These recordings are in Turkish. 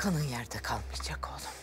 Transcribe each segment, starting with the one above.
Kanın yerde kalmayacak oğlum.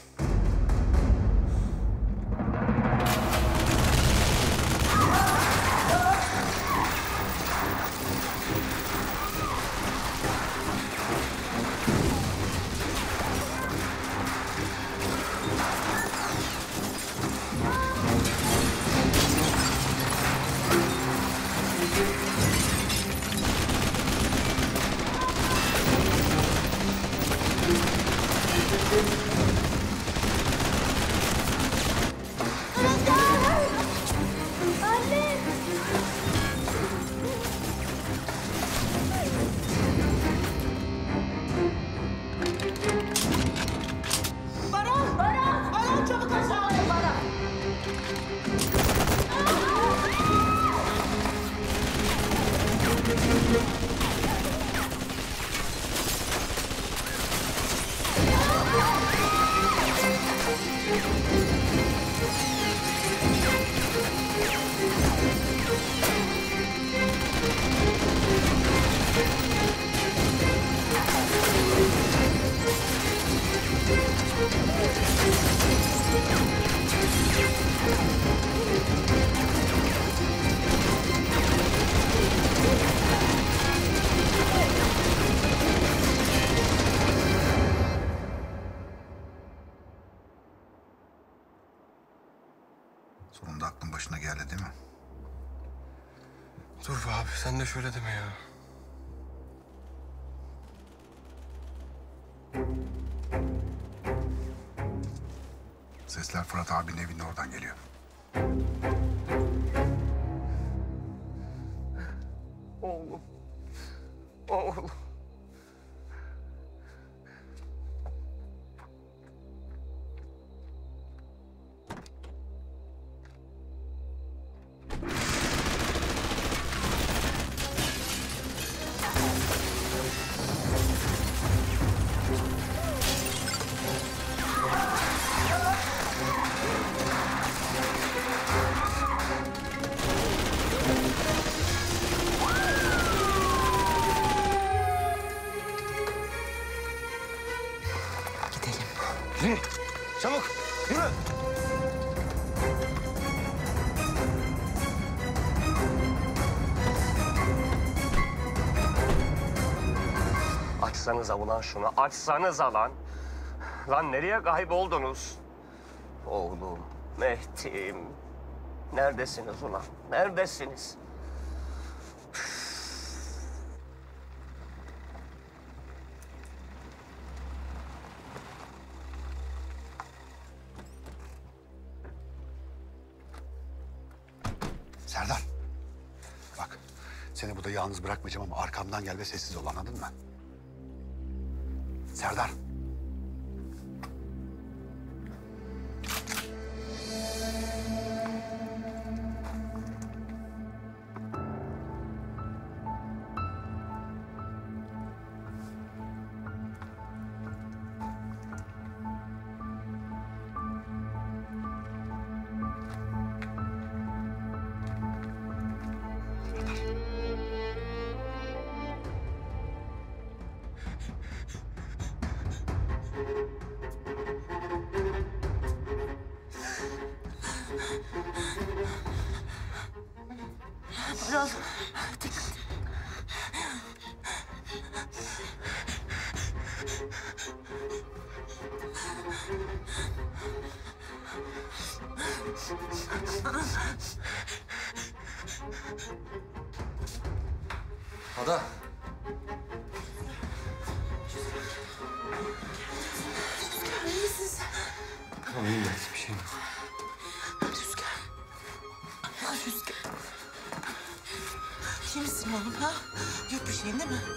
Şöyle deme Açsanıza ulan şunu. Açsanıza lan. Lan nereye kayboldunuz? Oğlum, Mehdi'm. Neredesiniz ulan? Neredesiniz? Serdar. Bak seni burada yalnız bırakmayacağım ama arkamdan gel ve sessiz ol anladın mı? Serdar. Değil mi?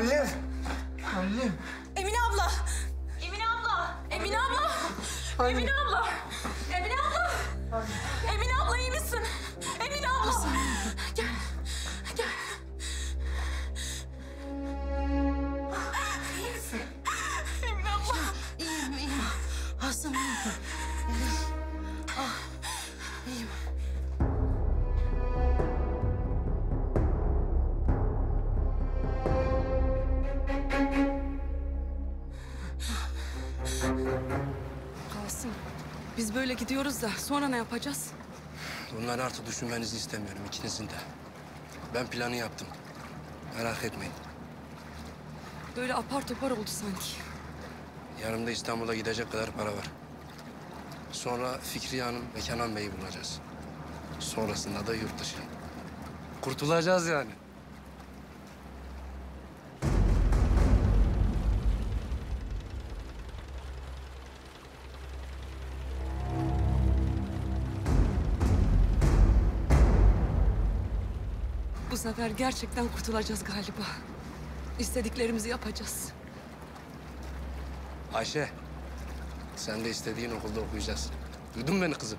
Annem. Gidiyoruz da sonra ne yapacağız? Bunları artık düşünmenizi istemiyorum ikinizin de. Ben planı yaptım. Merak etmeyin. Böyle apar topar oldu sanki. Yanımda İstanbul'a gidecek kadar para var. Sonra Fikriye Hanım ve Kenan Bey'i bulacağız. Sonrasında da yurt dışı. Kurtulacağız yani. Bu sefer gerçekten kurtulacağız galiba. İstediklerimizi yapacağız. Ayşe, sen de istediğin okulda okuyacaksın. Duydun beni kızım?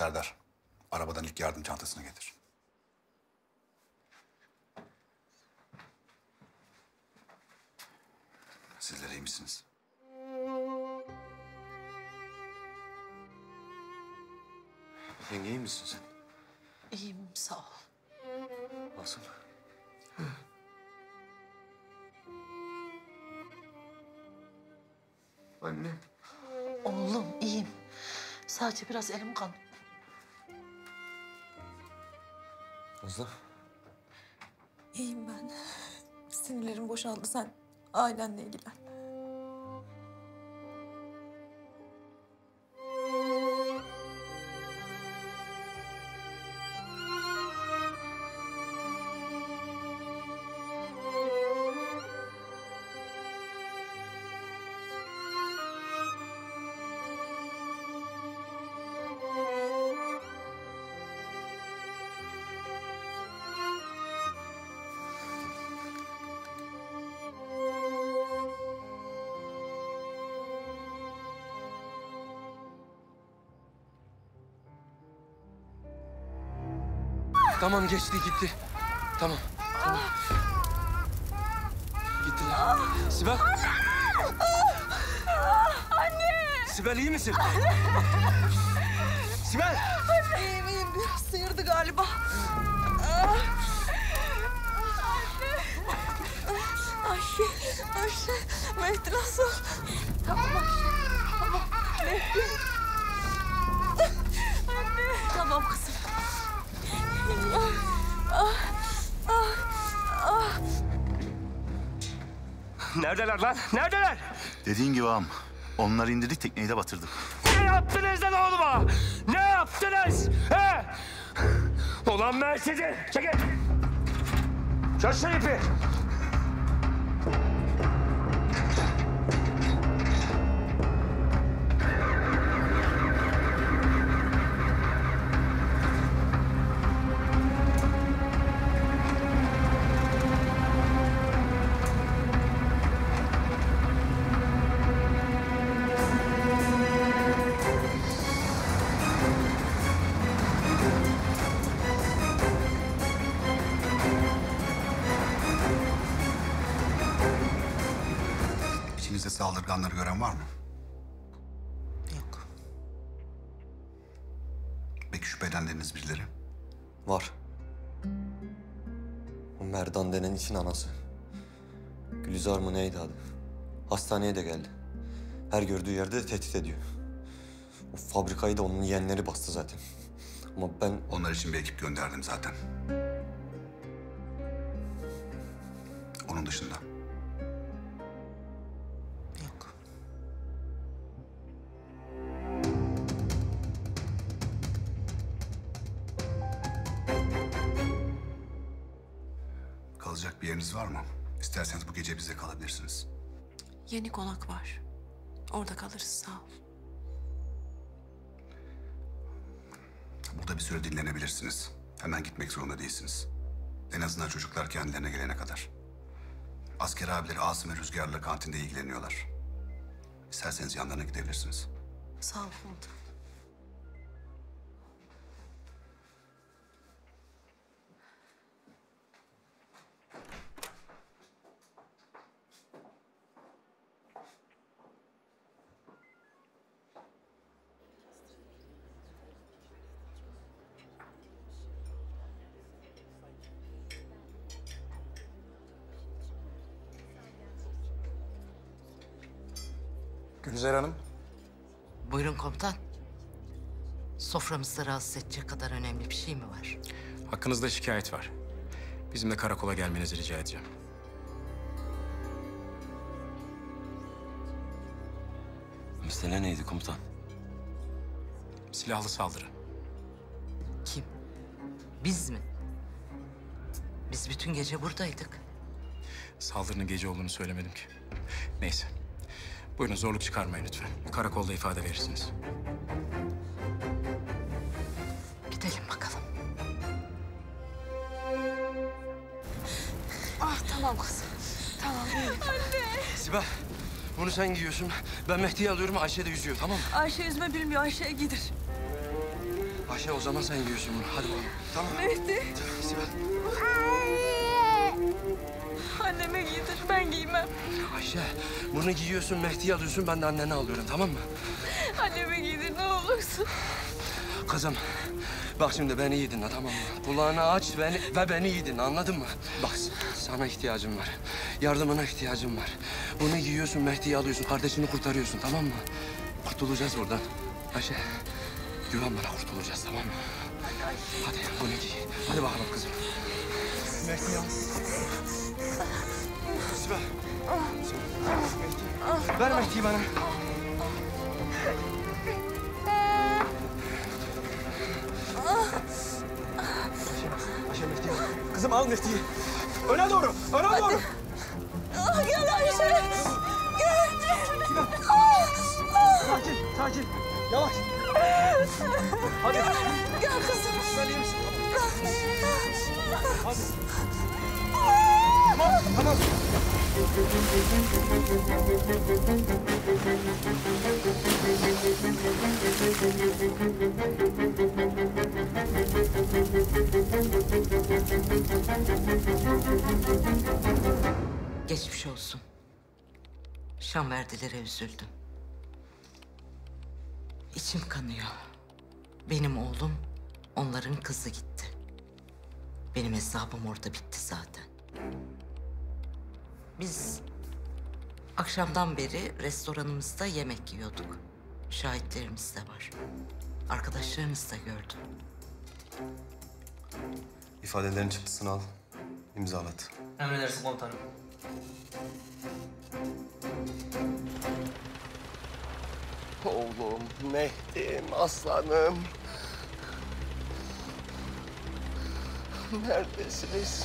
Serdar, arabadan ilk yardım çantasını getir. Sizler iyi misiniz? Yenge iyi misin sen? İyiyim, sağ ol. Nasıl? Anne. Oğlum, iyiyim. Sadece biraz elim kan. Nazlı. İyiyim ben. Sinirlerim boşaldı. Sen ailenle ilgilen. Tamam geçti gitti. Tamam. tamam. Gittiler. Sibel. Anne. Sibel iyi misin? Sibel. İyiyim iyiyim, biraz sıyırdı galiba. Ayşe, Ayşe. Mehdi nasıl? Tamam Ayşe. Tamam. Mehdi. Anne. Tamam kızım. Neredeler lan? Neredeler? Dediğin gibi ağam. Onları indirdik tekneyi de batırdık. Ne yaptınız lan oğluma? Ne yaptınız? He? Ulan ben sizi... Çekil! Çöz şu ipi! Gülizar mı neydi adı? Hastaneye de geldi. Her gördüğü yerde de tehdit ediyor. O fabrikayı da onun yeğenleri bastı zaten. Ama ben Onlar için bir ekip gönderdim zaten. Onun dışında. Gece bize kalabilirsiniz. Yeni konak var. Orada kalırız sağ ol. Burada bir süre dinlenebilirsiniz. Hemen gitmek zorunda değilsiniz. En azından çocuklar kendilerine gelene kadar. Asker abileri Asım ve Rüzgar'la kantinde ilgileniyorlar. İsterseniz yanlarına gidebilirsiniz. Sağ ol komutanım. Gülizar Hanım. Buyurun komutan. Soframızda rahatsız edecek kadar önemli bir şey mi var? Hakkınızda şikayet var. Bizimle karakola gelmenizi rica edeceğim. mesele neydi komutan? Silahlı saldırı. Kim? Biz mi? Biz bütün gece buradaydık. Saldırının gece olduğunu söylemedim ki. Neyse. Buyurun zorluk çıkarmayın lütfen. Karakolda ifade verirsiniz. Gidelim bakalım. Ah tamam kızım. Tamam iyiyim. Sibel, bunu sen giyiyorsun. Ben Mehdi'yi alıyorum, Ayşe de yüzüyor, tamam mı? Ayşe yüzme bilmiyor. Ayşe giydir. Ayşe o zaman sen giyiyorsun bunu. Hadi bakalım. Tamam. Mehdi. Sibel. Ben giymem. Ayşe, bunu giyiyorsun, Mehdi'yi alıyorsun. Ben de anneni alıyorum, tamam mı? Anneme giydir ne olursun. Kızım, bak şimdi beni iyi dinle, tamam mı? Kulağını aç beni, ve beni iyi dinle, anladın mı? Bak, sana ihtiyacım var. Yardımına ihtiyacım var. Bunu giyiyorsun, Mehdi'yi alıyorsun, kardeşini kurtarıyorsun, tamam mı? Kurtulacağız buradan. Ayşe, güven bana kurtulacağız, tamam mı? Hadi bunu giy. Hadi bakalım kızım. Mehdi'yi al. Sibel. Mehdi. Ver Mehdi'yi bana. Ayşe Mehdi'yi al. Kızım al Mehdi'yi. Öne doğru, öne doğru. Ah, gel Ayşe. Gel. Sakin, sakin. Yavaş. Hadi. Gel kızım. Sen iyi misin? Hadi. Geçmiş olsun. Şan verdilere üzüldüm. İçim kanıyor. Benim oğlum onların kızı gitti. Benim hesabım orada bitti zaten. Biz akşamdan beri restoranımızda yemek yiyorduk. Şahitlerimiz de var. Arkadaşlarınız da gördü. İfadelerin çıktısını al. imzalat. Emredersin komutanım. Oğlum, Mehdim, aslanım. Neredesiniz?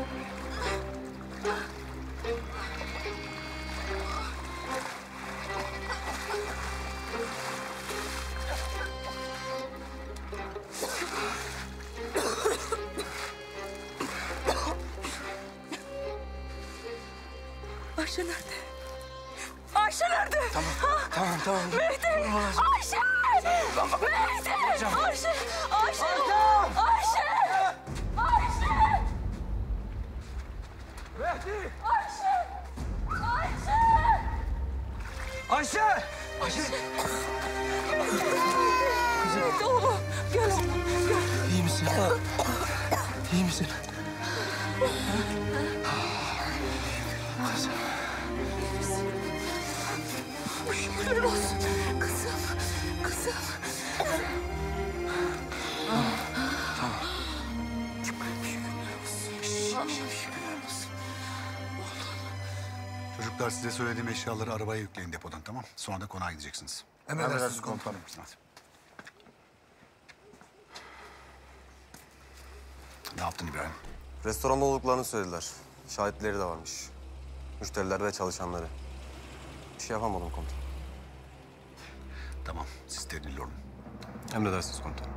size söylediğim eşyaları arabaya yükleyin depodan tamam Sonra da konağa gideceksiniz. Emredersiniz komutanım. Hadi. Ne yaptın İbrahim? Restoranda olduklarını söylediler. Şahitleri de varmış. Müşteriler ve çalışanları. Bir şey yapamadım komutanım. Tamam, siz tedbirli olun. Emredersiniz komutanım.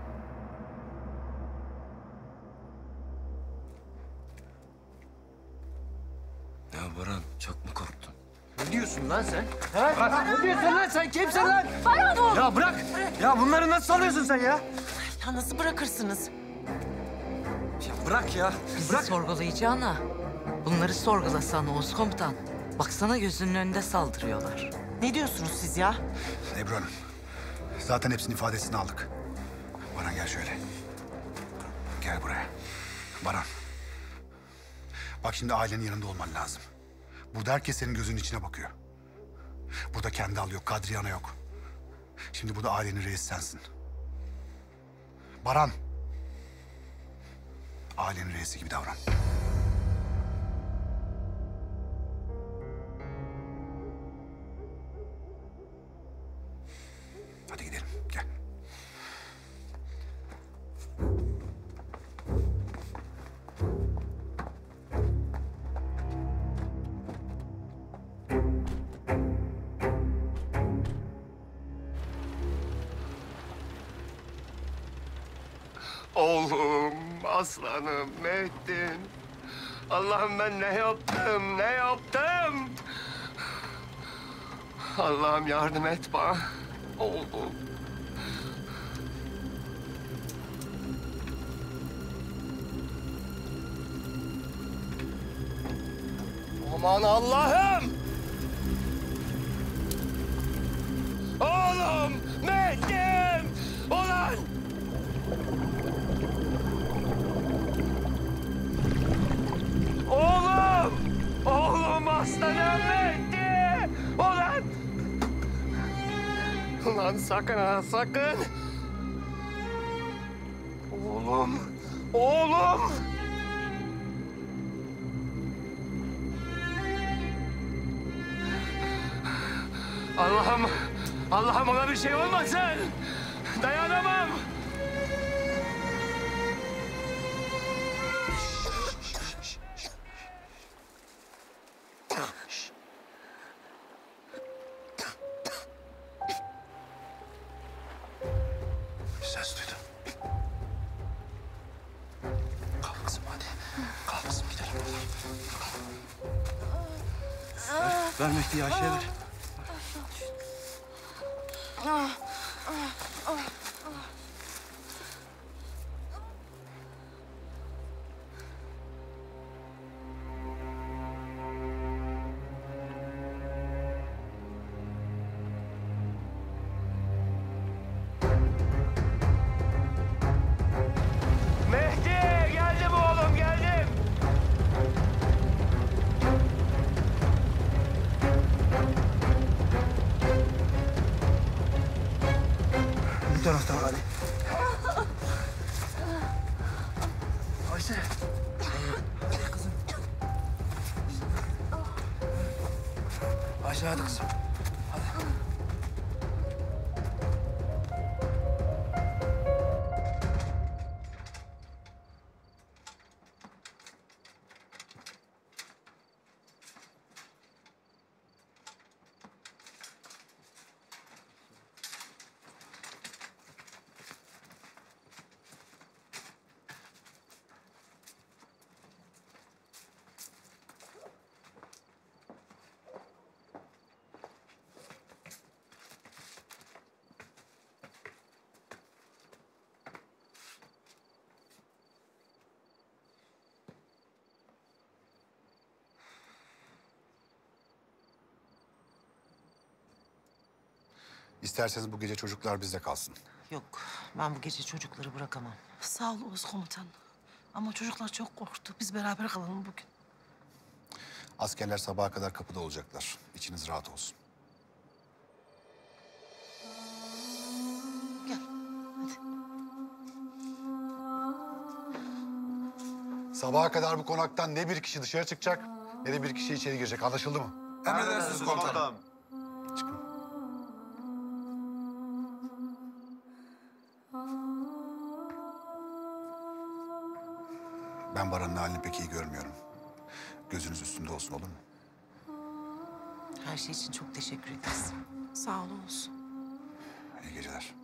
Ya Baran, çok mu korktun? Ne diyorsun lan sen? Ha? Ne diyorsun lan sen? Kimsin lan? Baran oğlum. Ya bırak. Ya bunları nasıl alıyorsun sen ya? Ya nasıl bırakırsınız? Ya bırak ya. Bizi sorgulayacağına bunları sorgulasan Oğuz komutan. Baksana gözünün önünde saldırıyorlar. Ne diyorsunuz siz ya? Ebru Hanım, zaten hepsinin ifadesini aldık. Baran gel şöyle. Gel buraya. Baran. Bak şimdi ailenin yanında olman lazım. Burada herkes senin gözünün içine bakıyor. Burada kendi al yok, Kadriye ana yok. Şimdi burada ailenin reisi sensin. Baran. Ailenin reisi gibi davran. Allah'ım ben ne yaptım, ne yaptım? Allah'ım yardım et bana. Oğlum. Aman Allah'ım! Oğlum! Mehdim! Aslanım Mehdi! Ulan! Ulan sakın ha sakın! Oğlum! Oğlum! Allah'ım! Allah'ım ona bir şey olmasın! İsterseniz bu gece çocuklar bizde kalsın. Yok, ben bu gece çocukları bırakamam. Sağ ol Oğuz komutan. Ama çocuklar çok korktu. Biz beraber kalalım bugün. Askerler sabaha kadar kapıda olacaklar. İçiniz rahat olsun. Gel. Hadi. Sabaha kadar bu konaktan ne bir kişi dışarı çıkacak ne de bir kişi içeri girecek. Anlaşıldı mı? Emredersiniz komutanım. Çıkın. Pek iyi görmüyorum. Gözünüz üstünde olsun olur mu? Her şey için çok teşekkür ederiz. Sağ ol Oğuz. İyi geceler.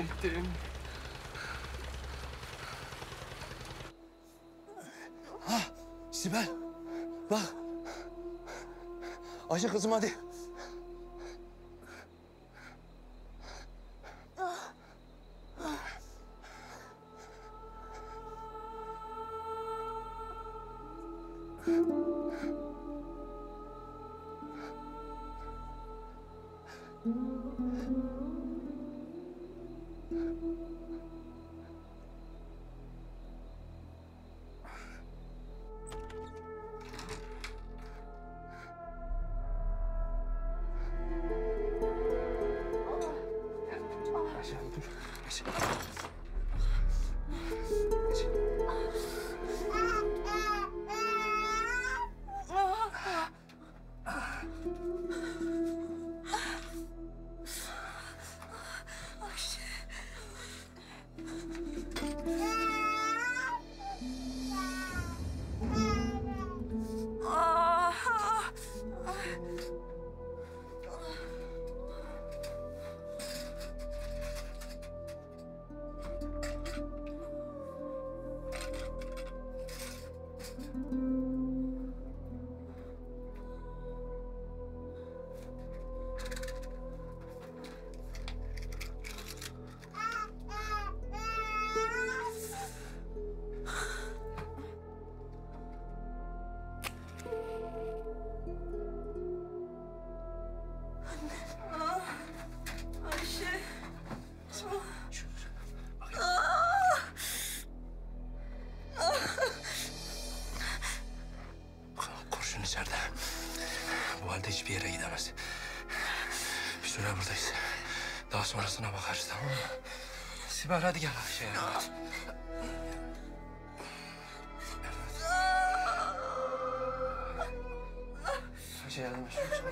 Mehdim. Ha, Sibel. Bak. Ayşe kızım hadi. bu halde hiçbir yere gidemez. Bir süre buradayız. Daha sonrasına bakarız tamam mı? Sibel hadi gel Ayşe'ye. Ayşe yardım et.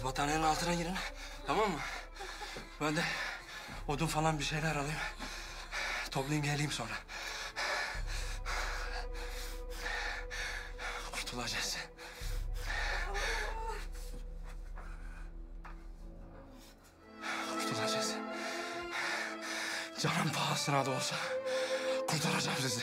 Herkes battaniyenin altına girin. Tamam mı? Ben de odun falan bir şeyler alayım. Toplayayım geleyim sonra. Kurtulacağız. Kurtulacağız. Canım pahasına da olsa kurtaracağım sizi.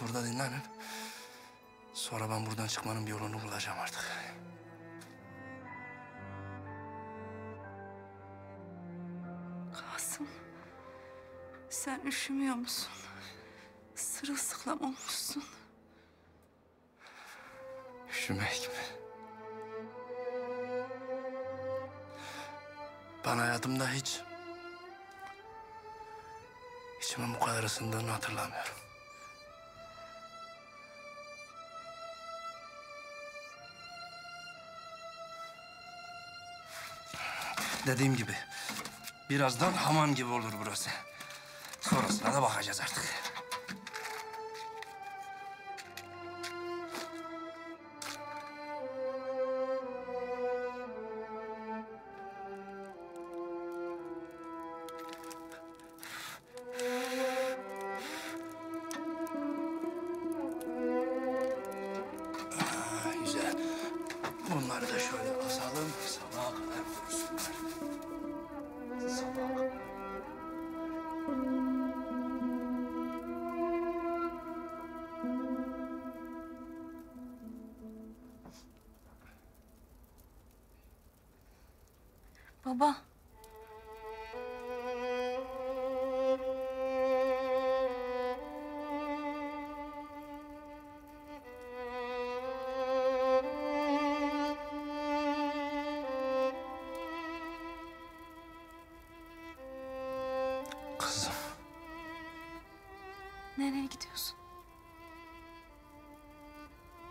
Burada dinlenin. Sonra ben buradan çıkmanın bir yolunu bulacağım artık. Kasım. Sen üşümüyor musun? Sırılsıklam olmuşsun. Üşümek mi? Ben hayatımda hiç... ...içimin bu kadar ısındığını hatırlamıyorum. Dediğim gibi... ...birazdan hamam gibi olur burası. Sonrasına da bakacağız artık.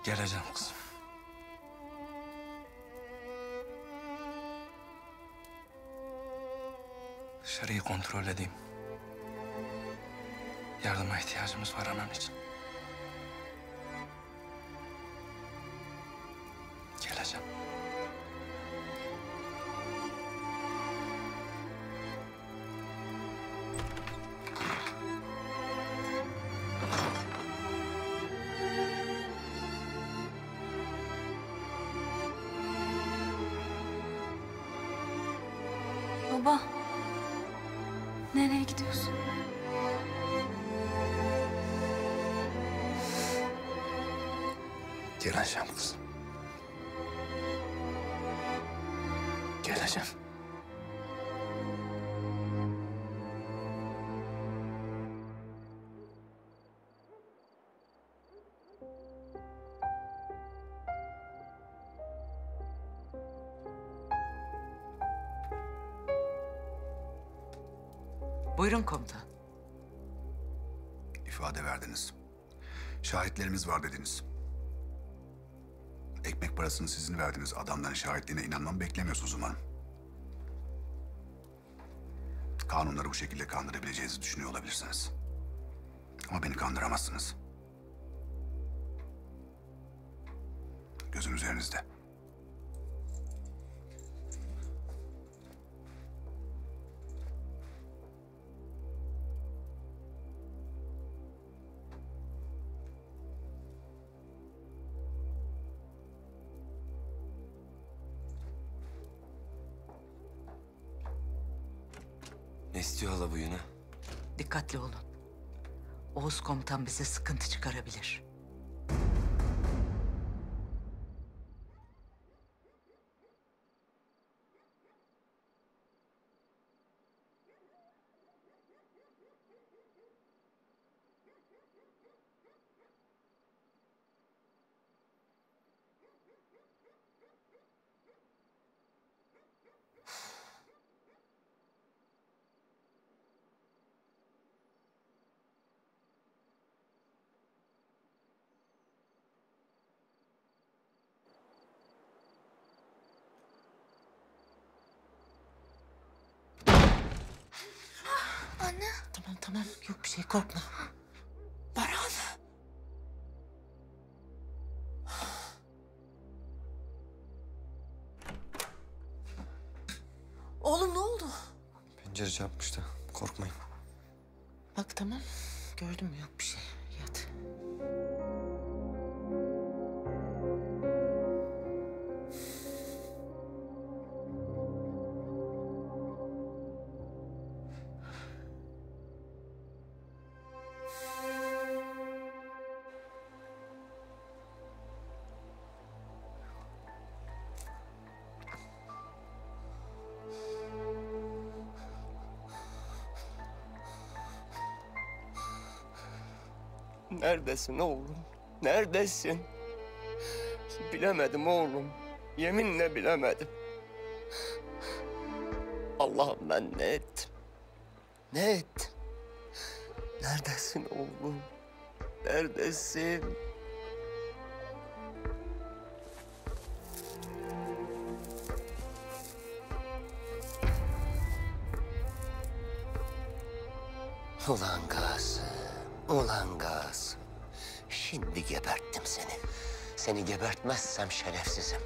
Geleceğim kızım. Dışarıyı kontrol edeyim. Yardıma ihtiyacımız var anan için. Buyurun komutan. İfade verdiniz. Şahitlerimiz var dediniz. Ekmek parasını sizin verdiğiniz adamların şahitliğine inanmamı beklemiyorsunuz umarım. Kanunları bu şekilde kandırabileceğinizi düşünüyor olabilirsiniz. Ama beni kandıramazsınız. Gözüm üzerinizde. Bize sıkıntı çıkarabilir. Tamam yok bir şey korkma. Baran. Oğlum ne oldu? Pencere çarpmıştı. Korkmayın. Bak tamam gördün mü yok bir şey. Neredesin oğlum? Neredesin? Bilemedim oğlum. Yeminle bilemedim. Allah'ım ben ne ettim? Ne ettim? Neredesin oğlum? Neredesin? Ulan Kasım, ulan. Şimdi geberttim seni. Seni gebertmezsem şerefsizim.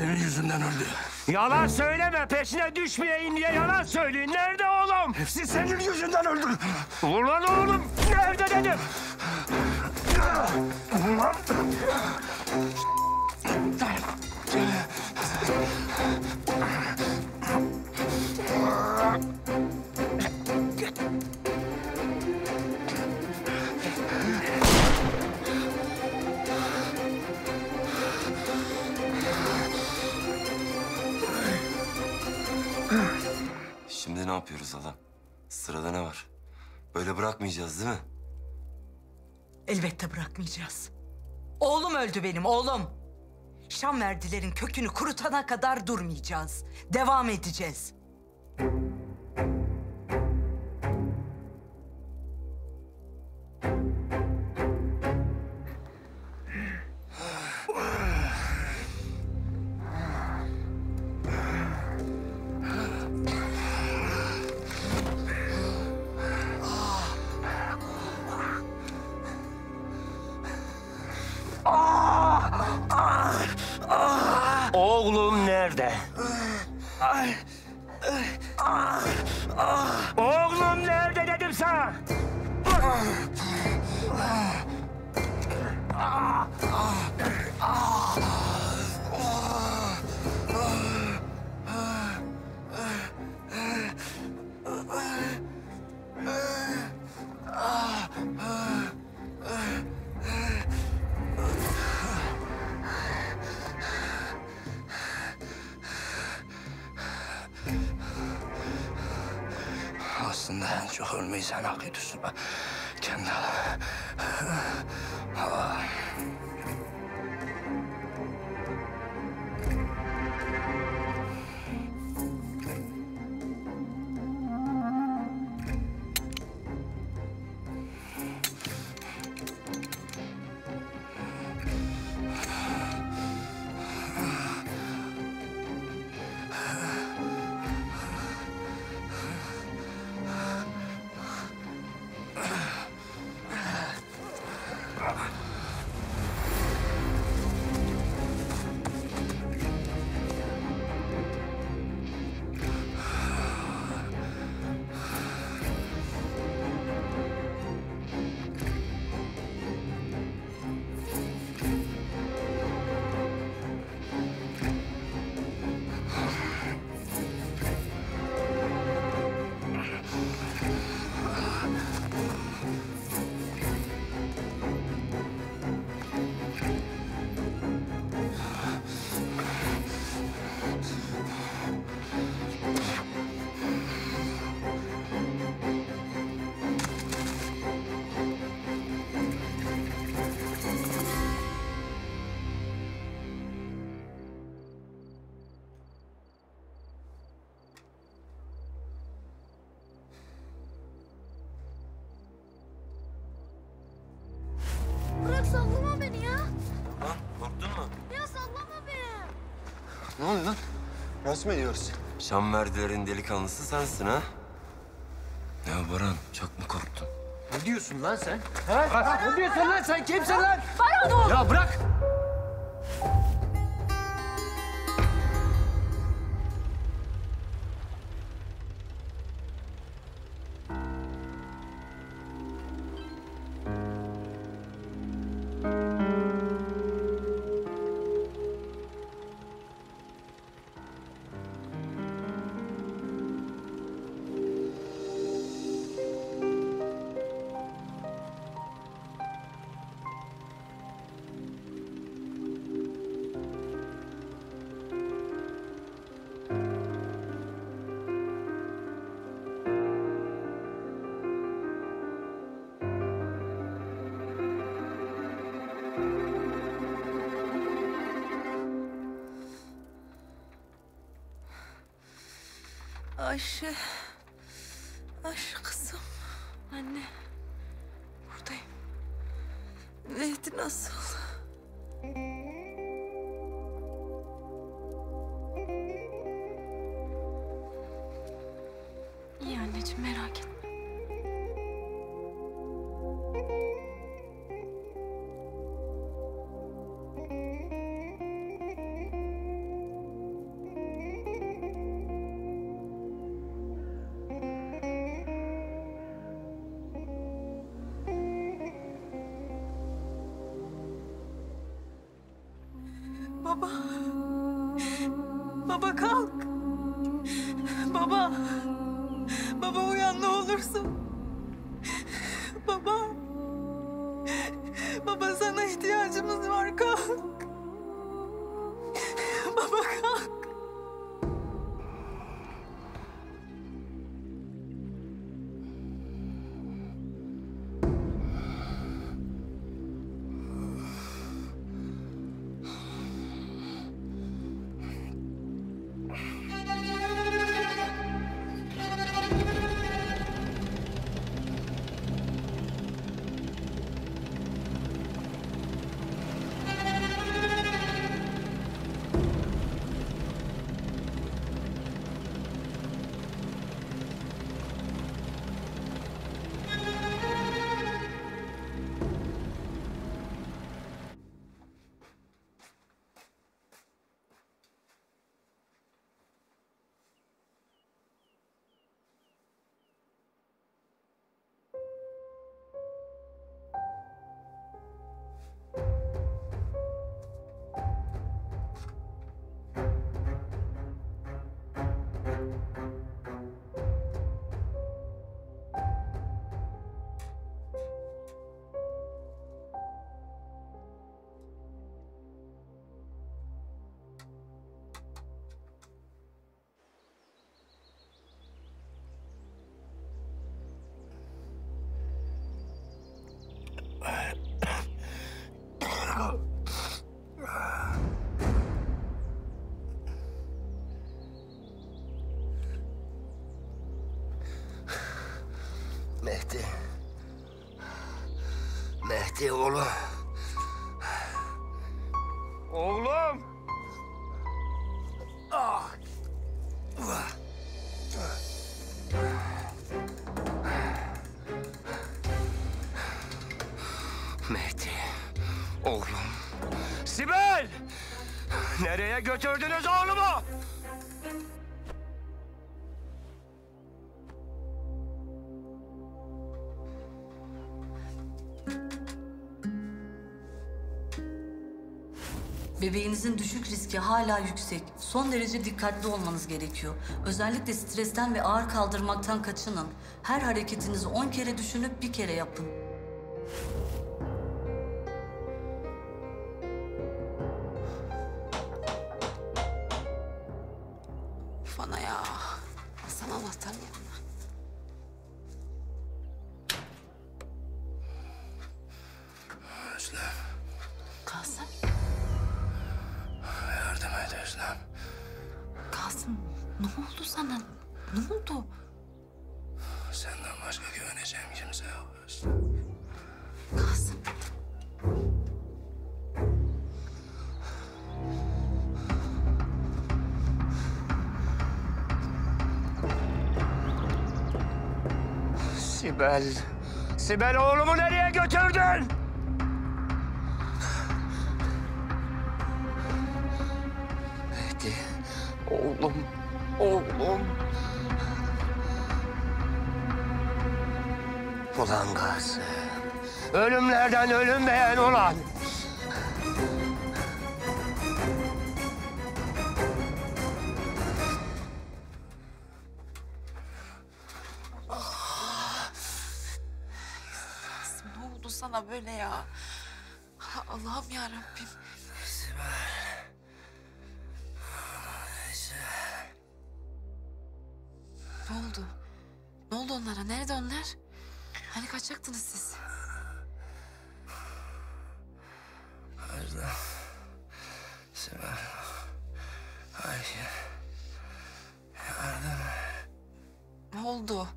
Senin yüzünden öldü. Yalan söyleme peşine düşmeyeyim diye yalan söyleyin. Nerede oğlum? Hepsi senin yüzünden öldü. Ulan oğlum nerede dedim. Şimdi bırakmayacağız değil mi? Elbette bırakmayacağız. Oğlum öldü benim oğlum. Şam verdilerin kökünü kurutana kadar durmayacağız. Devam edeceğiz. Mı ediyoruz? Şam verdilerin delikanlısı sensin ha? Ya Baran çok mu korktun? Ne diyorsun lan sen? Ha? Ne diyorsun lan sen? Kimsin lan? Baran dur. Ya bırak! Oğlum. Oğlum. Ah. Mehdi. Oğlum. Sibel! Nereye götürdünüz oğlumu? Riski hala yüksek. Son derece dikkatli olmanız gerekiyor. Özellikle stresten ve ağır kaldırmaktan kaçının. Her hareketinizi 10 kere düşünüp bir kere yapın. Sibel. Sibel oğlumu nereye götürdün? Mehdi. Oğlum. Oğlum. Ulan Gazi. Ölümlerden ölüm beğen oldu?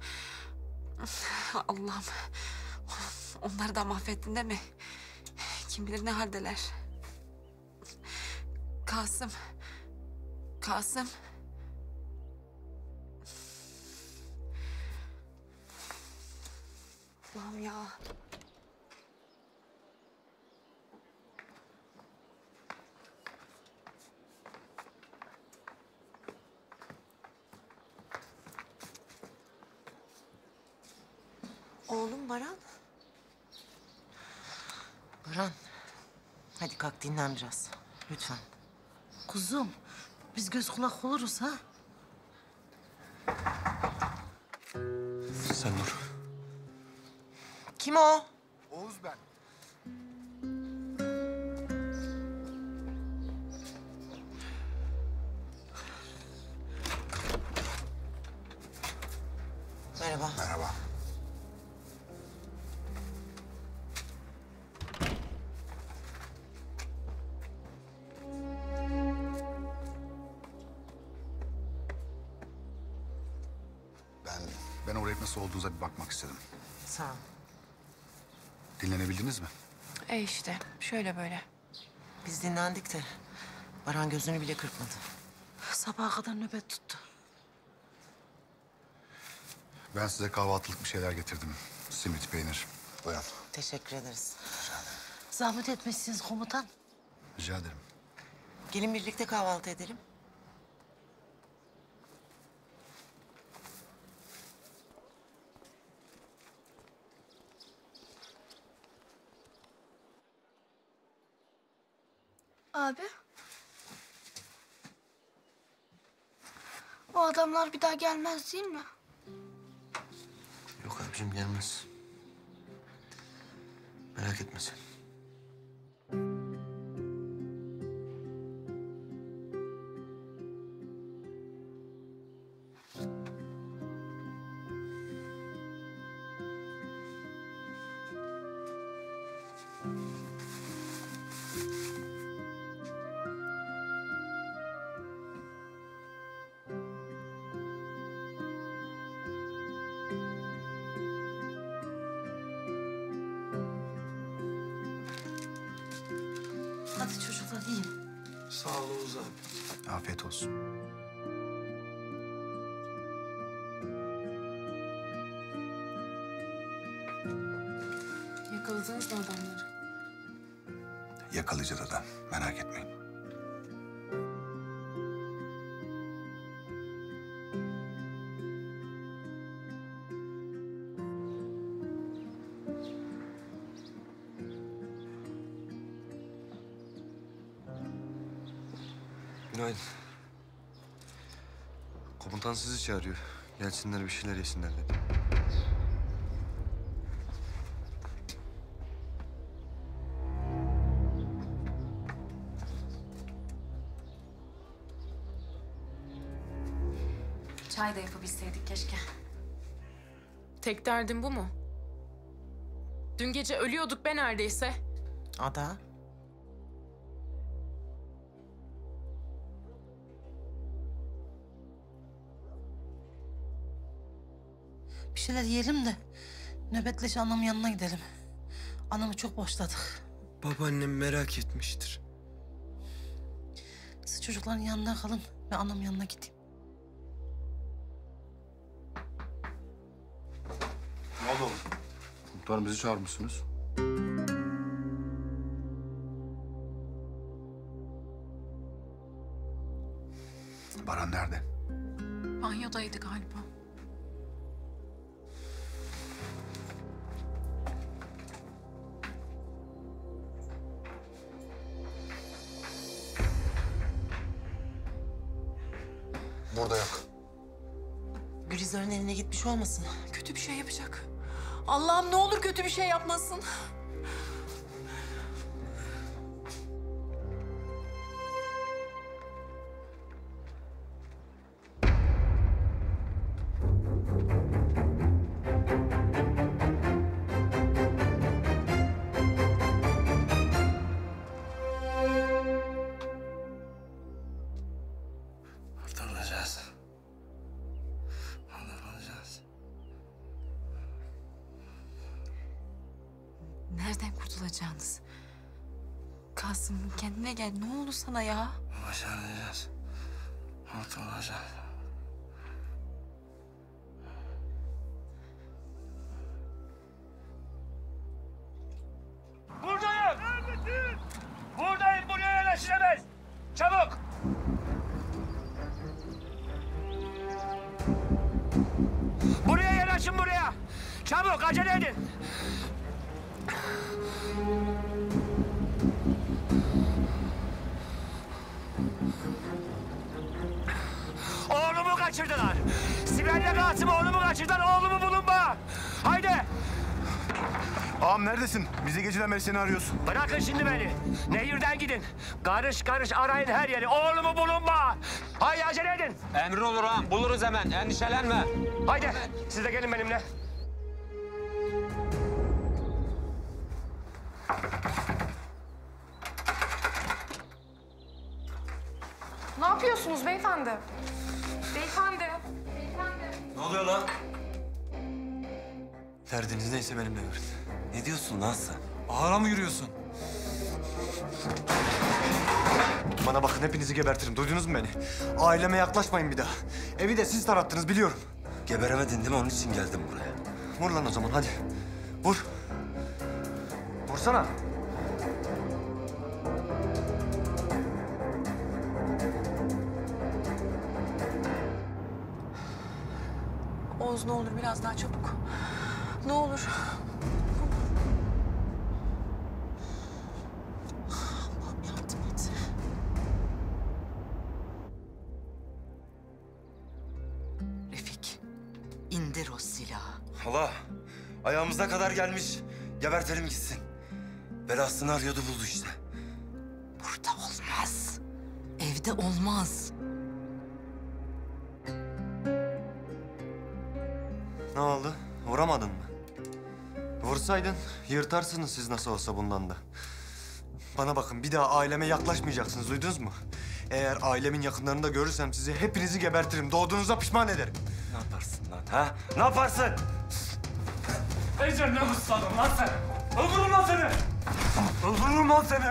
Allah'ım. Onları da mahvettin değil mi? Kim bilir ne haldeler. Kasım. Kasım. Biraz. Lütfen. Kuzum, biz göz kulak oluruz ha. Sen dur. Kim o? Oğuz ben. Merhaba. Merhaba. Nasıl olduğunuza bir bakmak istedim. Sağ ol. Dinlenebildiniz mi? E işte şöyle böyle. Biz dinlendik de Baran gözünü bile kırpmadı. Sabaha kadar nöbet tuttu. Ben size kahvaltılık bir şeyler getirdim. Simit, peynir. Buyurun. Teşekkür ederiz. Zahmet etmişsiniz komutan. Rica ederim. Gelin birlikte kahvaltı edelim. Abi. O adamlar bir daha gelmez değil mi? Yok abicim gelmez. Merak etme sen. Komutan sizi çağırıyor. Gelsinler bir şeyler yesinler dedi. Çay da yapabilseydik keşke. Tek derdin bu mu? Dün gece ölüyorduk be neredeyse. Ada. Şeyler yiyelim de nöbetleşe anamın yanına gidelim. Anamı çok boşladık. Babaannem merak etmiştir. Siz çocukların yanında kalın. Ben anamın yanına gideyim. Ne oldu oğlum? Muhtarım bizi çağırmışsınız. Burada yok. Gülizar'ın eline gitmiş olmasın? Kötü bir şey yapacak. Allah'ım ne olur kötü bir şey yapmasın. Ne oldu sana ya? Bize geceden beri seni arıyoruz. Bırakın şimdi beni. Nehirden gidin. Karış karış arayın her yeri. Oğlumu bulun bana. Haydi acele edin. Emrin olur ağam. Buluruz hemen. Endişelenme. Haydi siz de gelin benimle. Neyse benimle görün. Ne diyorsun lan sen? Ağara mı yürüyorsun? Bana bakın hepinizi gebertirim. Duydunuz mu beni? Aileme yaklaşmayın bir daha. Evi de siz tarattınız biliyorum. Geberemedin değil mi? Onun için geldim buraya. Vur lan o zaman hadi. Vur. Vursana. Oğuz ne olur biraz daha çabuk. Ne olur. Allah'ım yardım et. Refik, indir o silahı. Hala ayağımıza kadar gelmiş. Gebertelim gitsin. Belasını arıyordu buldu işte. Burada olmaz. Evde olmaz. Ne oldu? Vuramadın mı? Vursaydın yırtarsınız siz nasıl olsa bundan da. Bana bakın bir daha aileme yaklaşmayacaksınız duydunuz mu? Eğer ailemin yakınlarında görürsem sizi hepinizi gebertirim. Doğduğunuza pişman ederim. Ne yaparsın lan ha? Ne yaparsın? Ecel ne kısladın lan sen? Öldürürüm lan seni. Öldürürüm lan seni.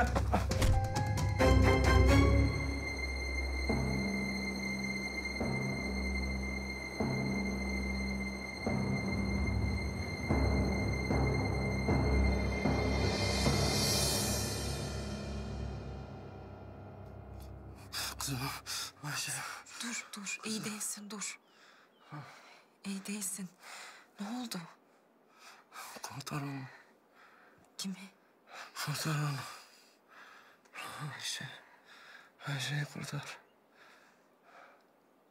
Kurtar onu. Kimi? Kurtar onu. Ayşe. Ayşe'yi kurtar.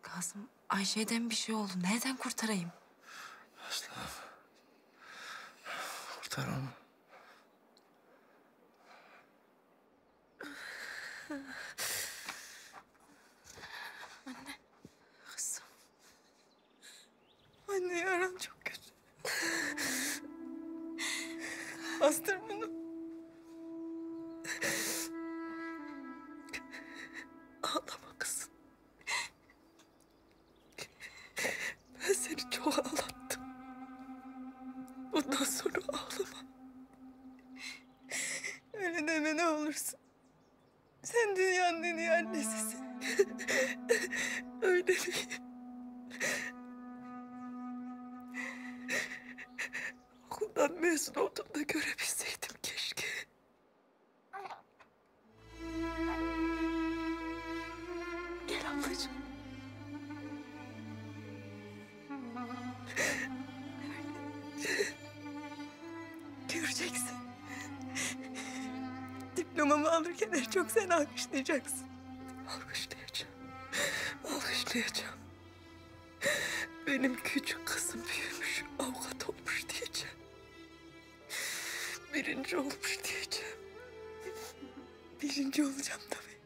Kasım Ayşe'den bir şey oldu. Nereden kurtarayım? Aslan. Kurtar onu. Anne. Kızım. Anne yaram çok kötü. Bastır bunu. Alkışlayacaksın. Alkışlayacağım. Alkışlayacağım. Benim küçük kızım büyümüş, avukat olmuş diyeceğim. Birinci olmuş diyeceğim. Birinci olacağım tabii.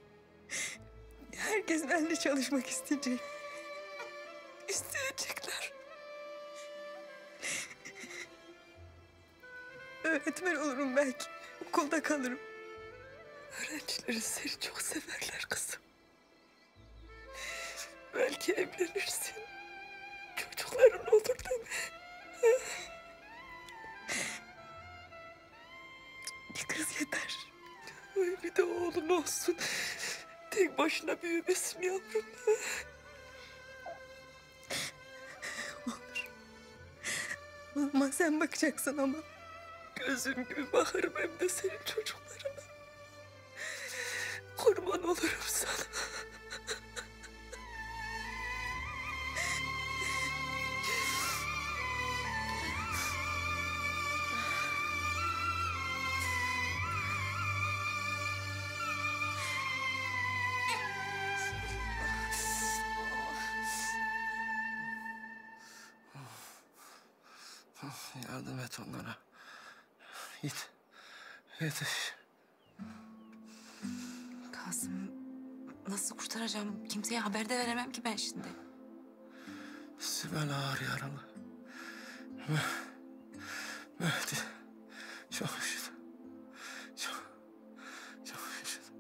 Herkes benimle çalışmak isteyecek. Başına büyümesin yavrum. Olur. O zaman sen bakacaksın ama. Gözüm gibi bakarım hem de senin çocuklarına. Kurban olurum sana. Kimseye haber de veremem ki ben şimdi. Sibel ağır yaralı. Meh- Mehdi çok üşüdü. Çok, çok üşüdü.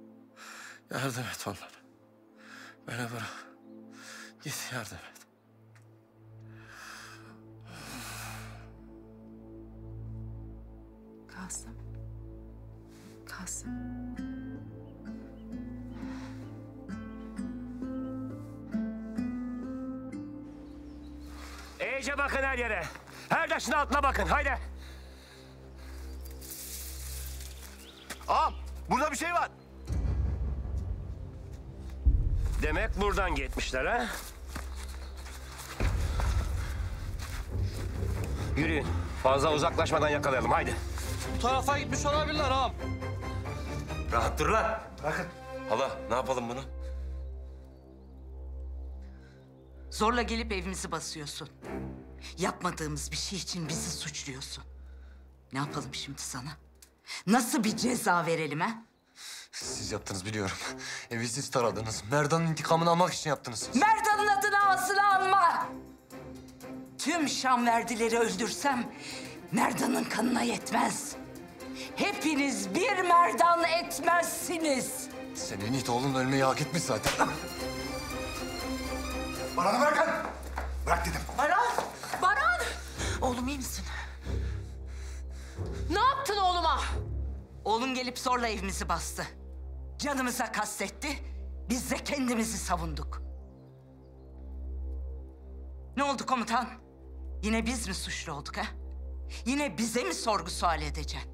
Yardım et onlara. Beni bırak. Git yardım et. Bakın. Haydi. Ağam burada bir şey var. Demek buradan gitmişler ha? Yürüyün. Fazla uzaklaşmadan yakalayalım. Haydi. Bu tarafa gitmiş olabilirler ağam. Rahat dur lan. Bırakın. Hala ne yapalım bunu? Zorla gelip evimizi basıyorsun. Yapmadığımız bir şey için bizi suçluyorsun. Ne yapalım şimdi sana? Nasıl bir ceza verelim ha? Siz yaptınız biliyorum. Evi siz taradınız. Merdan'ın intikamını almak için yaptınız siz. Merdan'ın adını ağzına alma! Tüm Şam verdileri öldürsem Merdan'ın kanına yetmez. Hepiniz bir Merdan etmezsiniz. Senin it oğlun ölmeyi hak etmiş zaten. Baran'ı bırakın. Bırak dedim. Baran! Oğlum iyi misin? Ne yaptın oğluma? Oğlum gelip zorla evimizi bastı. Canımıza kastetti. Biz de kendimizi savunduk. Ne oldu komutan? Yine biz mi suçlu olduk ha? Yine bize mi sorgu sual edeceksin?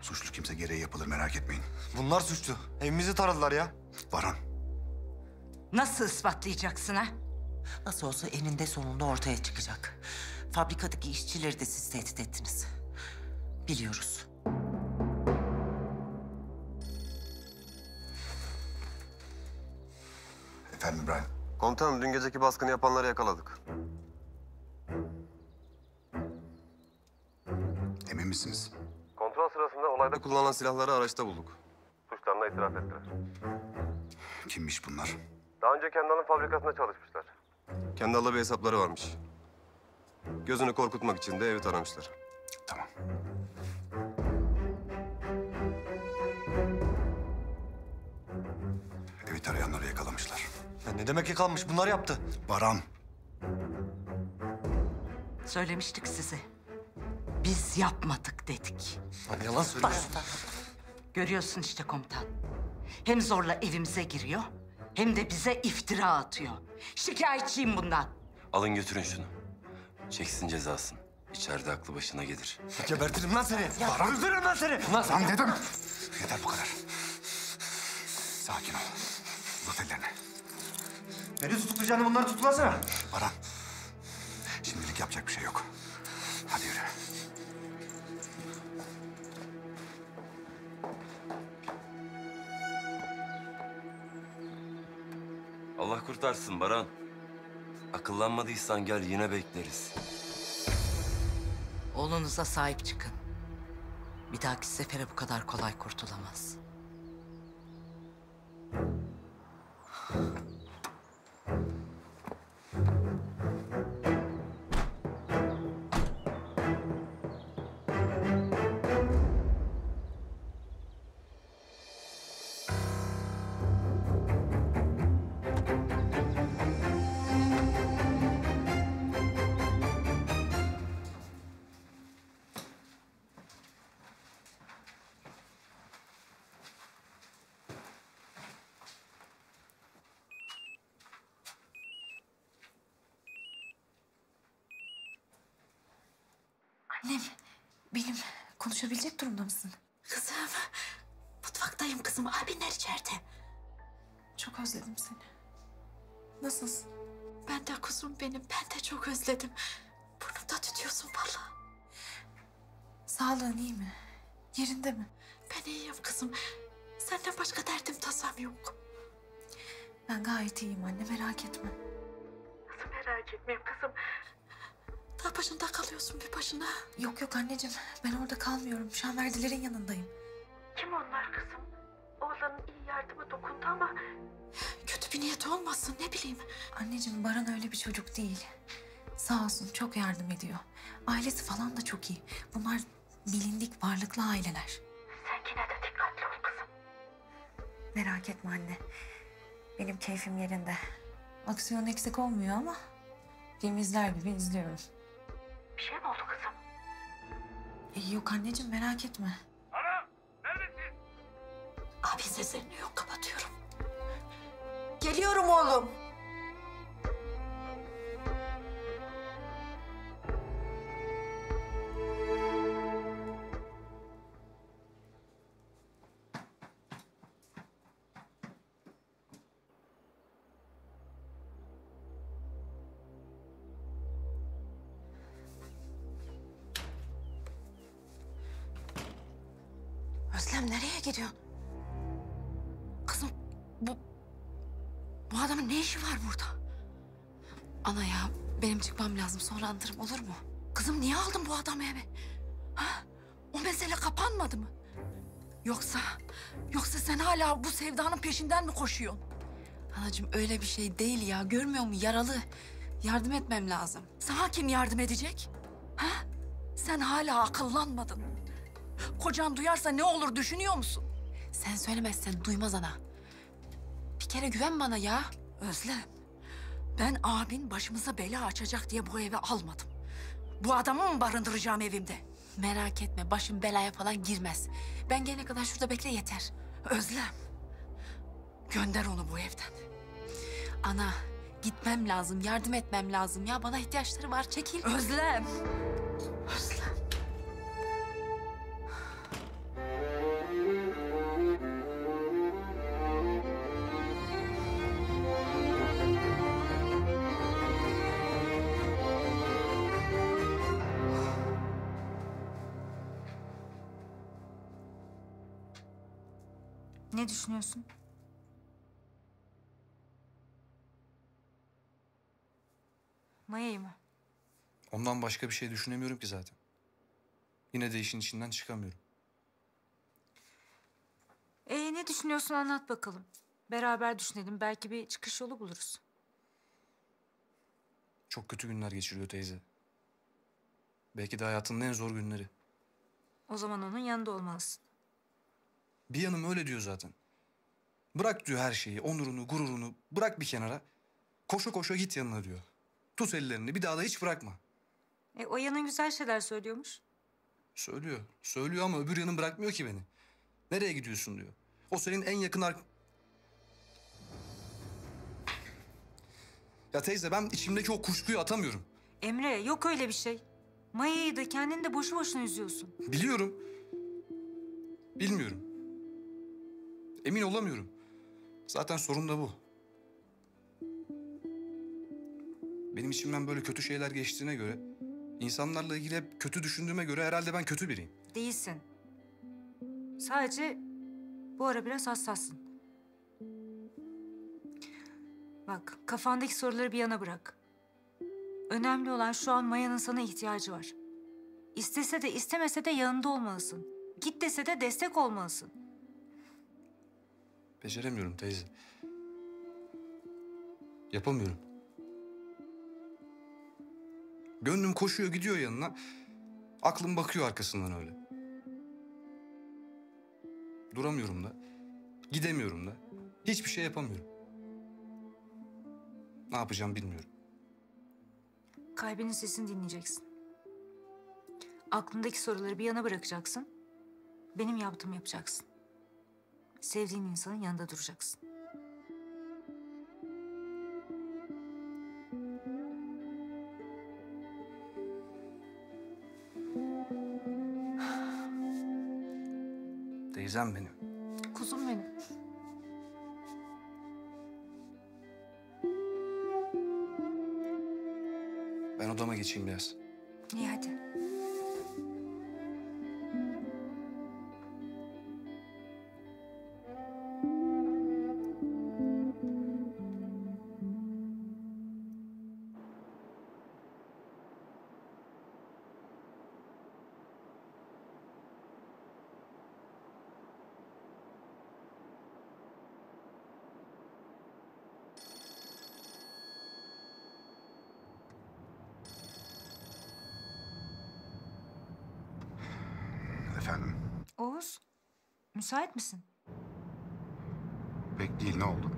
Suçlu kimse gereği yapılır merak etmeyin. Bunlar suçlu. Evimizi taradılar ya. Baran. Nasıl ispatlayacaksın ha? Nasıl olsa eninde sonunda ortaya çıkacak. Fabrikadaki işçileri de siz tehdit ettiniz. Biliyoruz. Efendim İbrahim. Komutanım dün geceki baskını yapanları yakaladık. Emin misiniz? Kontrol sırasında olayda kullanılan silahları araçta bulduk. Suçlarına itiraf ettiler. Kimmiş bunlar? Daha önce Kendal'ın fabrikasında çalışmışlar. Kendal'la bir hesapları varmış. Gözünü korkutmak için de evi taramışlar. Tamam. Evi tarayanları yakalamışlar. Ya ne demek yıkanmış? Bunlar yaptı. Baran. Söylemiştik size. Biz yapmadık dedik. Hani yalan söylüyorsun. Görüyorsun işte komutan. Hem zorla evimize giriyor hem de bize iftira atıyor. Şikayetçiyim bundan. Alın götürün şunu. Çeksin cezasını. İçeride aklı başına gelir. Gebertirim lan seni. Baran. Öldürürüm lan seni. Lan sen dedim. Yeter bu kadar. Sakin ol. Uzat ellerini. Beni tutuklayacağını bunları tutmasana. Baran. Şimdilik yapacak bir şey yok. Hadi yürü. Allah kurtarsın Baran. Akıllanmadıysan gel yine bekleriz. Oğlunuza sahip çıkın. Bir dahaki sefere bu kadar kolay kurtulamaz. Benim konuşabilecek durumda mısın? Kızım, mutfaktayım kızım. Abinler içeride. Çok özledim seni. Nasılsın? Ben de kuzum benim. Ben de çok özledim. Burnumda tutuyorsun vallahi. Sağlığın iyi mi? Yerinde mi? Ben iyiyim kızım. Senden başka derdim tasam yok. Ben gayet iyiyim anne merak etme. Nasıl merak etmeyeyim kızım? Başında kalıyorsun bir başına. Yok yok anneciğim ben orada kalmıyorum. Şanverdilerin yanındayım. Kim onlar kızım? Oğlanın iyi yardımı dokundu ama... Kötü bir niyet olmasın ne bileyim. Anneciğim Baran öyle bir çocuk değil. Sağ olsun çok yardım ediyor. Ailesi falan da çok iyi. Bunlar bilindik varlıklı aileler. Sen yine de dikkatli ol kızım. Merak etme anne. Benim keyfim yerinde. Aksiyon eksik olmuyor ama film izler gibi izliyorum. Bir şey mi oldu kızım? E, yok anneciğim merak etme. Ana! Neredesin? Abi sesleniyor kapatıyorum. Geliyorum oğlum. Ne işi var burada? Ana ya benim çıkmam lazım sonra anlatırım olur mu? Kızım niye aldın bu adamı eve? Ha? O mesele kapanmadı mı? Yoksa... Yoksa sen hala bu sevdanın peşinden mi koşuyorsun? Anacığım öyle bir şey değil ya. Görmüyor musun? Yaralı. Yardım etmem lazım. Sana kim yardım edecek? Ha? Sen hala akıllanmadın. Kocan duyarsa ne olur düşünüyor musun? Sen söylemezsen duymaz ana. Bir kere güven bana ya. Özlem, ben abin başımıza bela açacak diye bu eve almadım. Bu adamı mı barındıracağım evimde? Merak etme, başım belaya falan girmez. Ben gelene kadar şurada bekle yeter. Özlem, gönder onu bu evden. Ana, gitmem lazım, yardım etmem lazım ya. Bana ihtiyaçları var, çekil. Özlem. Özlem. Ne düşünüyorsun? Maya'yı mı? Ondan başka bir şey düşünemiyorum ki zaten. Yine de işin içinden çıkamıyorum. Ee, ne düşünüyorsun anlat bakalım. Beraber düşünelim. Belki bir çıkış yolu buluruz. Çok kötü günler geçiriyor teyze. Belki de hayatının en zor günleri. O zaman onun yanında olmalısın. Bir yanım öyle diyor zaten. Bırak diyor her şeyi, onurunu, gururunu bırak bir kenara. Koşa koşa git yanına diyor. Tut ellerini bir daha da hiç bırakma. E, o yanın güzel şeyler söylüyormuş. Söylüyor, söylüyor ama öbür yanım bırakmıyor ki beni. Nereye gidiyorsun diyor. O senin en yakın ar... Ya teyze ben içimdeki o kuşkuyu atamıyorum. Emre yok öyle bir şey. Maya'yı da kendini de boşu boşuna üzüyorsun. Biliyorum. Bilmiyorum. Emin olamıyorum. Zaten sorun da bu. Benim içimden böyle kötü şeyler geçtiğine göre... ...insanlarla ilgili hep kötü düşündüğüme göre herhalde ben kötü biriyim. Değilsin. Sadece bu ara biraz hassassın. Bak kafandaki soruları bir yana bırak. Önemli olan şu an Maya'nın sana ihtiyacı var. İstese de istemese de yanında olmalısın. Git dese de destek olmalısın. Beceremiyorum teyze. Yapamıyorum. Gönlüm koşuyor gidiyor yanına. Aklım bakıyor arkasından öyle. Duramıyorum da. Gidemiyorum da. Hiçbir şey yapamıyorum. Ne yapacağım bilmiyorum. Kalbinin sesini dinleyeceksin. Aklındaki soruları bir yana bırakacaksın. Benim yaptığımı yapacaksın. Sevdiğin insanın yanında duracaksın. Teyzem benim. Kuzum benim. Ben odama geçeyim biraz. İyi hadi. Müsait misin? pek değil ne oldu?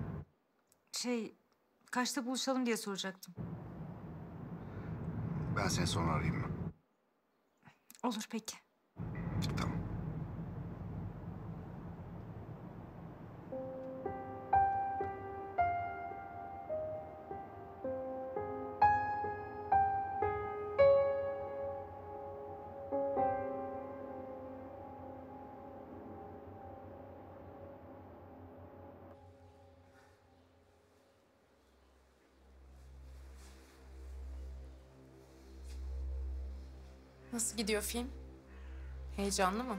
Şey, kaçta buluşalım diye soracaktım. Ben seni sonra arayayım mı? Olur peki. Nasıl gidiyor film? Heyecanlı mı?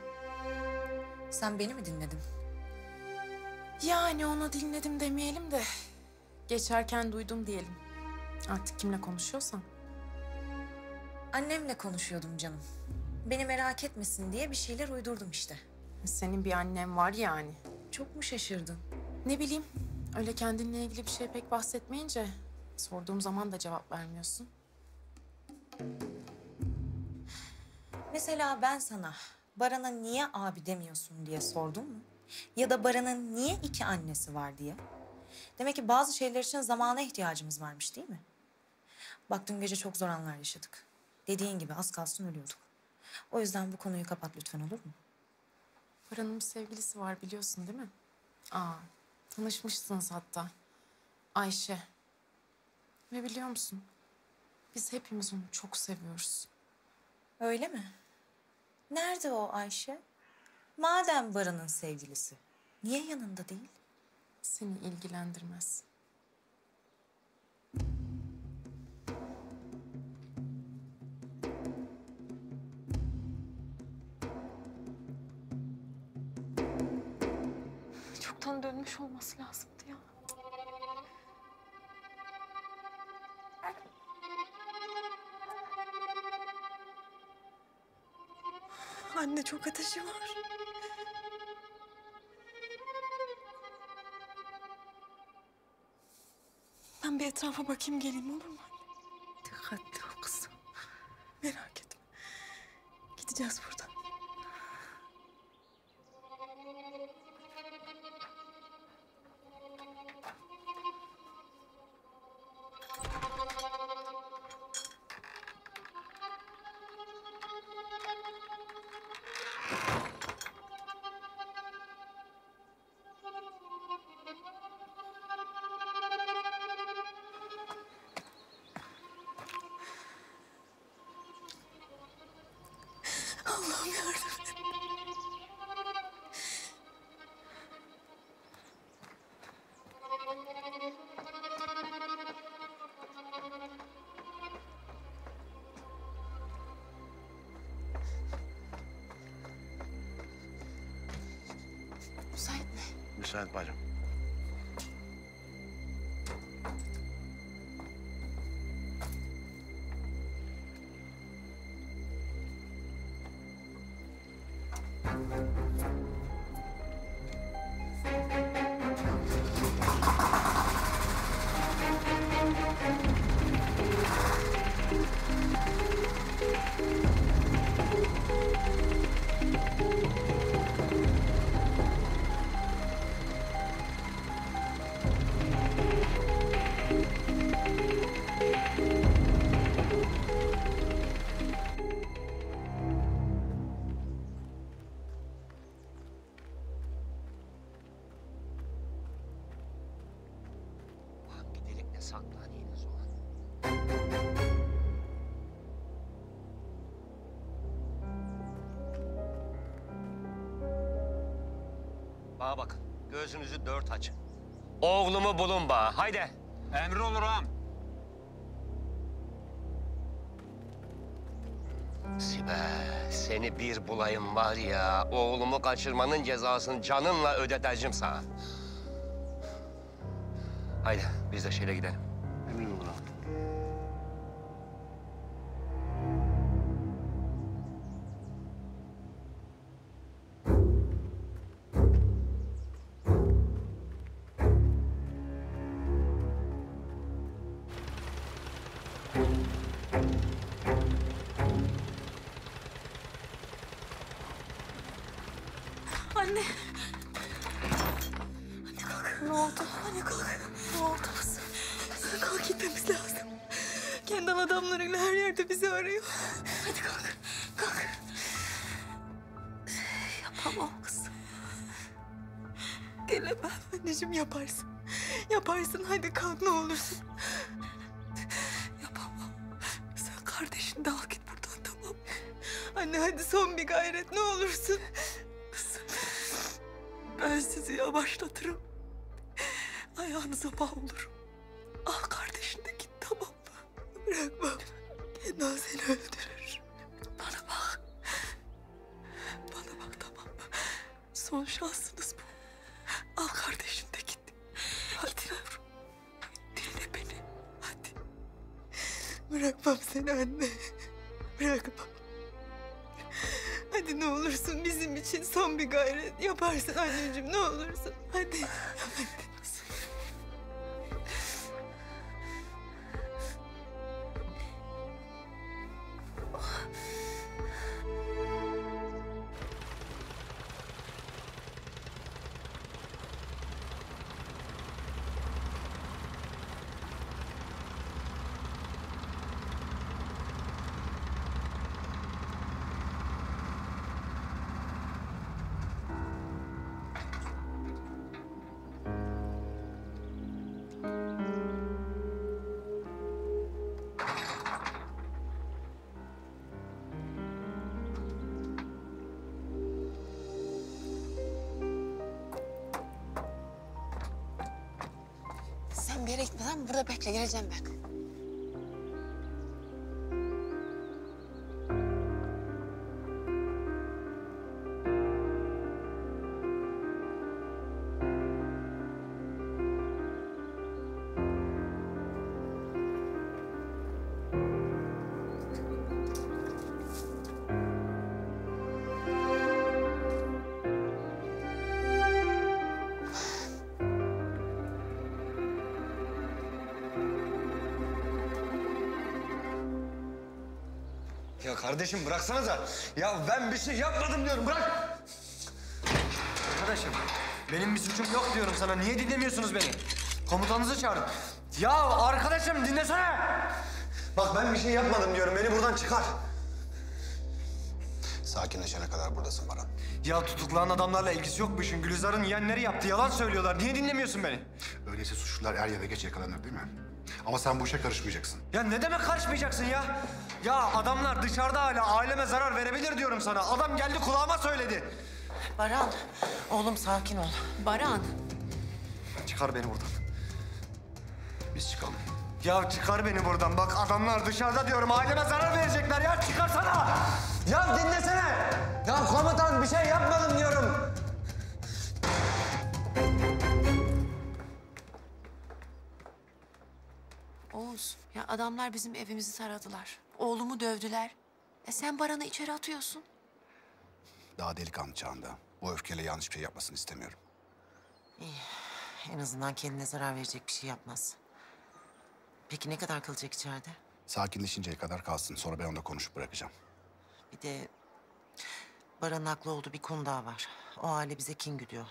Sen beni mi dinledin? Yani onu dinledim demeyelim de geçerken duydum diyelim. Artık kimle konuşuyorsan. Annemle konuşuyordum canım. Beni merak etmesin diye bir şeyler uydurdum işte. Senin bir annen var yani. Çok mu şaşırdın? Ne bileyim öyle kendinle ilgili bir şey pek bahsetmeyince sorduğum zaman da cevap vermiyorsun. Mesela ben sana Baran'a niye abi demiyorsun diye sordum mu? Ya da Baran'ın niye iki annesi var diye? Demek ki bazı şeyler için zamana ihtiyacımız varmış değil mi? Bak dün gece çok zor anlar yaşadık. Dediğin gibi az kalsın ölüyorduk. O yüzden bu konuyu kapat lütfen olur mu? Baran'ın bir sevgilisi var biliyorsun değil mi? Aa, tanışmışsınız hatta. Ayşe. Ve biliyor musun? Biz hepimiz onu çok seviyoruz. Öyle mi? Nerede o Ayşe? Madem Baran'ın sevgilisi, niye yanında değil? Seni ilgilendirmez. Çok çoktan dönmüş olması lazımdı ya. Anne çok ateşi var. Ben bir etrafa bakayım geleyim olur mu? Dikkatli ol kızım. Merak etme. Gideceğiz buradan. Gözünüzü dört açın. Oğlumu bulun bana, haydi. Emri olur ağam. Sibel, seni bir bulayım var ya, oğlumu kaçırmanın cezasını canınla ödeteceğim sana. Haydi, biz de şöyle gidelim. Bırakmam seni anne. Bırakmam. Hadi ne olursun bizim için son bir gayret yaparsın anneciğim ne olursun. Hadi. Bekle geleceğim ben. Kardeşim bıraksanıza. Ya ben bir şey yapmadım diyorum bırak. Arkadaşım benim bir suçum yok diyorum sana. Niye dinlemiyorsunuz beni? Komutanınızı çağırın. Ya arkadaşım dinlesene. Bak ben bir şey yapmadım diyorum. Beni buradan çıkar. Sakinleşene kadar buradasın Baran. Ya tutuklanan adamlarla ilgisi yok bu işin. Gülizar'ın yeğenleri yaptı. Yalan söylüyorlar. Niye dinlemiyorsun beni? Öyleyse suçlular er ya da geç yakalanır değil mi? Ama sen bu işe karışmayacaksın. Ya ne demek karışmayacaksın ya? Ya adamlar dışarıda hala aileme zarar verebilir diyorum sana. Adam geldi kulağıma söyledi. Baran, oğlum sakin ol. Baran. Çıkar beni buradan. Biz çıkalım. Ya çıkar beni buradan. Bak adamlar dışarıda diyorum. Aileme zarar verecekler ya. Çıkarsana. Ya dinlesene. Ya komutan bir şey yapmadım diyorum. Ya adamlar bizim evimizi taradılar. Oğlumu dövdüler. E sen Baran'ı içeri atıyorsun. Daha delikanlı çağında. Bu öfkeyle yanlış bir şey yapmasını istemiyorum. İyi. En azından kendine zarar verecek bir şey yapmaz. Peki ne kadar kalacak içeride? Sakinleşinceye kadar kalsın. Sonra ben onunla konuşup bırakacağım. Bir de Baran'ın haklı olduğu bir konu daha var. O aile bize kin güdüyor.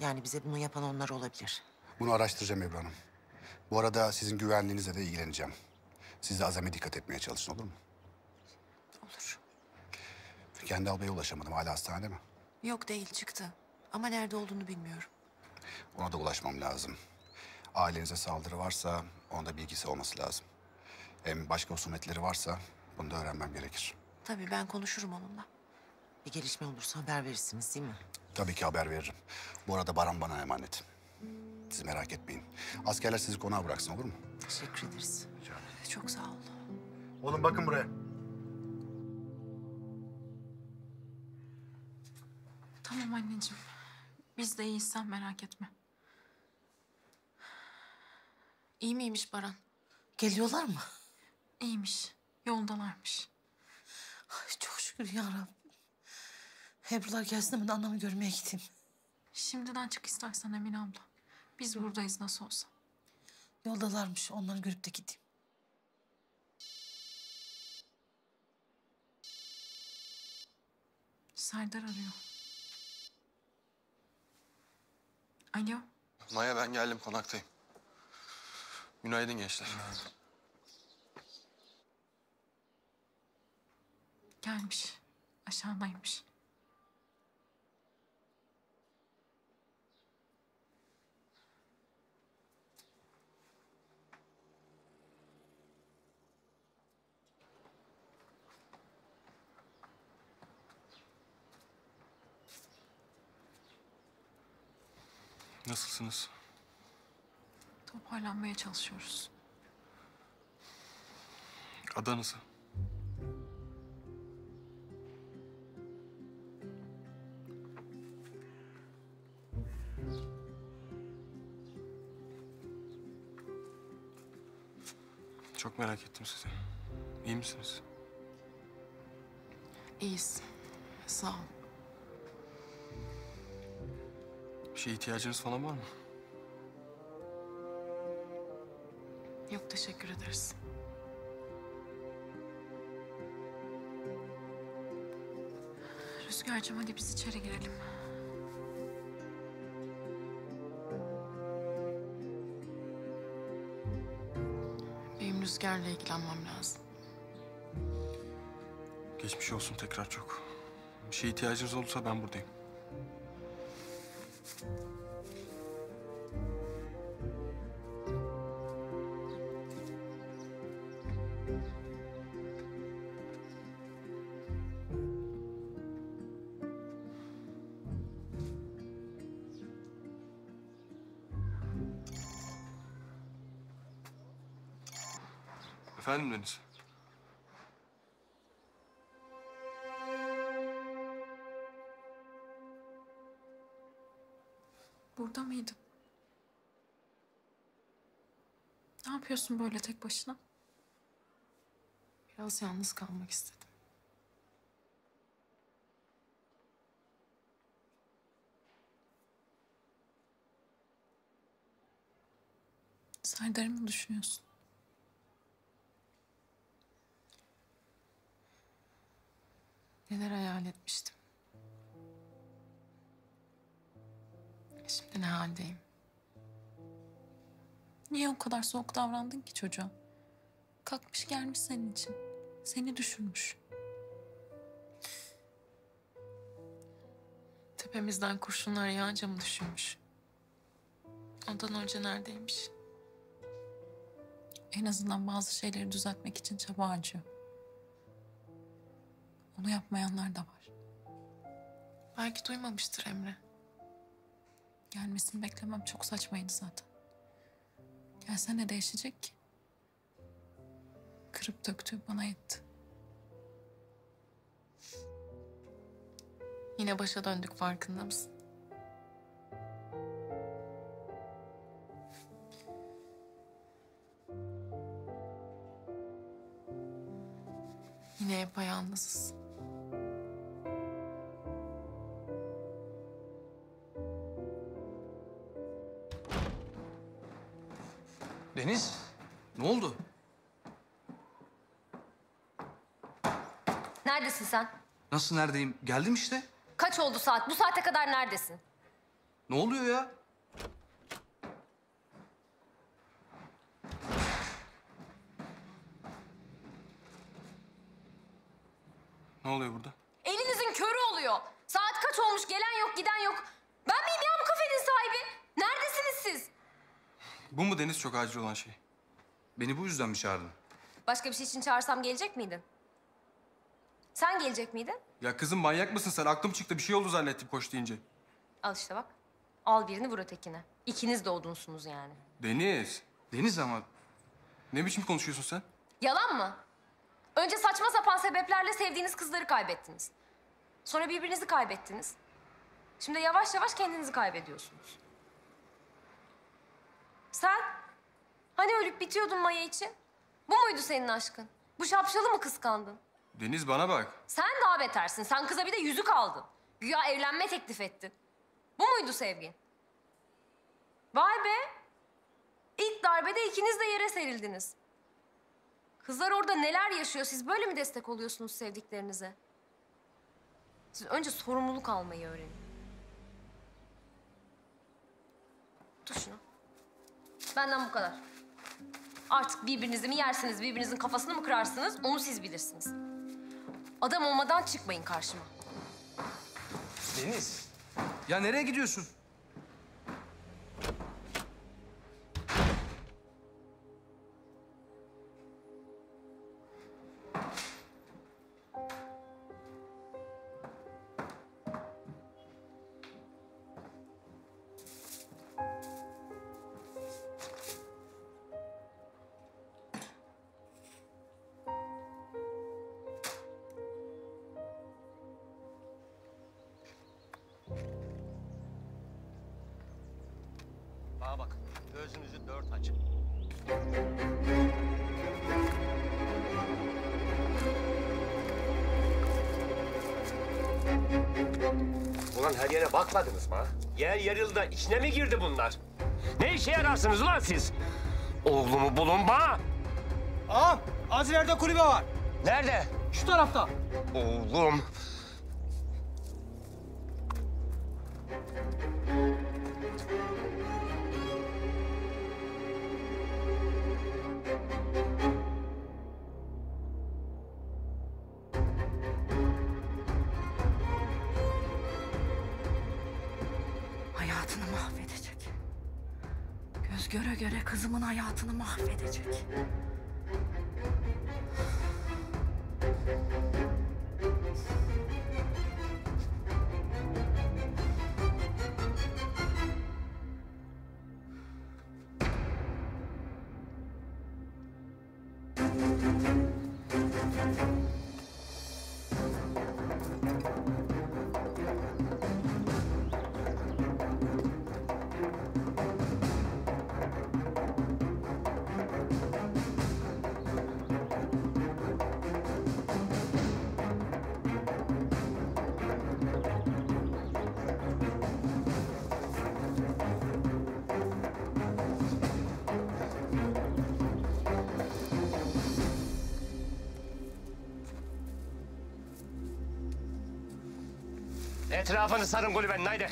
Yani bize bunu yapan onlar olabilir. Bunu araştıracağım Ebru Hanım. Bu arada sizin güvenliğinizle de ilgileneceğim. Siz de azame dikkat etmeye çalışın olur mu? Olur. Kendi Bey'e ulaşamadım. Hala hastanede mi? Yok değil çıktı. Ama nerede olduğunu bilmiyorum. Ona da ulaşmam lazım. Ailenize saldırı varsa onda bilgisi olması lazım. Hem başka husumetleri varsa bunu da öğrenmem gerekir. Tabii ben konuşurum onunla. Bir gelişme olursa haber verirsiniz değil mi? Tabii ki haber veririm. Bu arada Baran bana emanet. Siz merak etmeyin. Askerler sizi konağa bıraksın olur mu? Teşekkür ederiz. Çok sağ ol. Oğlum bakın buraya. Tamam anneciğim. Biz de iyiyiz sen merak etme. İyi miymiş Baran? Geliyorlar mı? İyiymiş. Yoldalarmış. Ay, çok şükür ya Rabbim. Ebrular gelsin de ben anamı görmeye gideyim. Şimdiden çık istersen Emine abla. Biz buradayız nasıl olsa. Yoldalarmış. Onları görüp de gideyim. Serdar arıyor. Alo. Maya ben geldim konaktayım. Günaydın gençler. Gelmiş. Aşağıdaymış. Nasılsınız? Toparlanmaya çalışıyoruz. Adanızı. Çok merak ettim sizi. İyi misiniz? İyiyiz. Sağ ol. Şeye ihtiyacınız falan var mı? Yok teşekkür ederiz. Rüzgar'cığım hadi biz içeri girelim. Benim Rüzgar'la ilgilenmem lazım. Geçmiş olsun tekrar çok. Bir şeye ihtiyacınız olursa ben buradayım. Yapıyorsun böyle tek başına? Biraz yalnız kalmak istedim. Serdar'ı mı düşünüyorsun? Neler hayal etmiştim. Şimdi ne haldeyim? Niye o kadar soğuk davrandın ki çocuğa? Kalkmış gelmiş senin için. Seni düşünmüş. Tepemizden kurşunlar yağınca mı düşünmüş? Ondan önce neredeymiş? En azından bazı şeyleri düzeltmek için çaba harcıyor. Onu yapmayanlar da var. Belki duymamıştır Emre. Gelmesini beklemem çok saçmaydı zaten. Gelse ne değişecek ki? Kırıp döktüğü bana yetti. Yine başa döndük farkında mısın? Yine yapayalnızız. Deniz, ne oldu? Neredesin sen? Nasıl neredeyim? Geldim işte. Kaç oldu saat? Bu saate kadar neredesin? Ne oluyor ya? Ne oluyor burada? Elinizin körü oluyor. Saat kaç olmuş? Gelen yok, giden yok. Ben miyim ya bu kafenin sahibi? Neredesiniz siz? Bu mu Deniz çok acil olan şey? Beni bu yüzden mi çağırdın? Başka bir şey için çağırsam gelecek miydin? Sen gelecek miydin? Ya kızım manyak mısın sen? Aklım çıktı bir şey oldu zannettim koş deyince. Al işte bak. Al birini vur ötekine. İkiniz de odunsunuz yani. Deniz. Deniz ama ne biçim konuşuyorsun sen? Yalan mı? Önce saçma sapan sebeplerle sevdiğiniz kızları kaybettiniz. Sonra birbirinizi kaybettiniz. Şimdi yavaş yavaş kendinizi kaybediyorsunuz. Sen? Hani ölüp bitiyordun Maya için? Bu muydu senin aşkın? Bu şapşalı mı kıskandın? Deniz bana bak. Sen daha betersin. Sen kıza bir de yüzük aldın. Güya evlenme teklif ettin. Bu muydu sevgin? Vay be! İlk darbede ikiniz de yere serildiniz. Kızlar orada neler yaşıyor? Siz böyle mi destek oluyorsunuz sevdiklerinize? Siz önce sorumluluk almayı öğrenin. Tut şunu. Benden bu kadar. Artık birbirinizi mi yersiniz, birbirinizin kafasını mı kırarsınız onu siz bilirsiniz. Adam olmadan çıkmayın karşıma. Deniz. Ya nereye gidiyorsun? Bakmadınız mı? ha? Yer yarıldı. içine mi girdi bunlar? Ne işe yararsınız ulan siz? Oğlumu bulun bana. Ağam, az ileride kulübe var. Nerede? Şu tarafta. Oğlum. Mahvedecek. Etrafını sarın kulübenin haydi.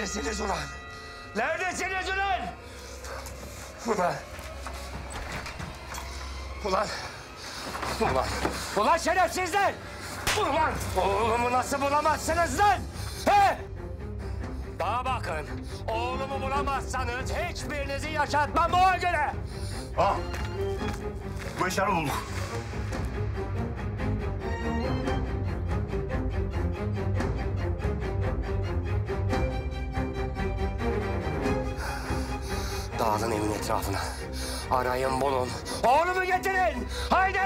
Neredesiniz ulan? Neredesiniz ulan? Ulan. Ulan. Ulan. Ulan şerefsizler! Ulan! Oğlumu nasıl bulamazsınız lan? He? Bana bakın. Oğlumu bulamazsanız hiçbirinizi yaşatmam ona göre. Ah. Bu eşarı bulduk. Etrafına. Arayın bulun. Oğlumu getirin. Haydi.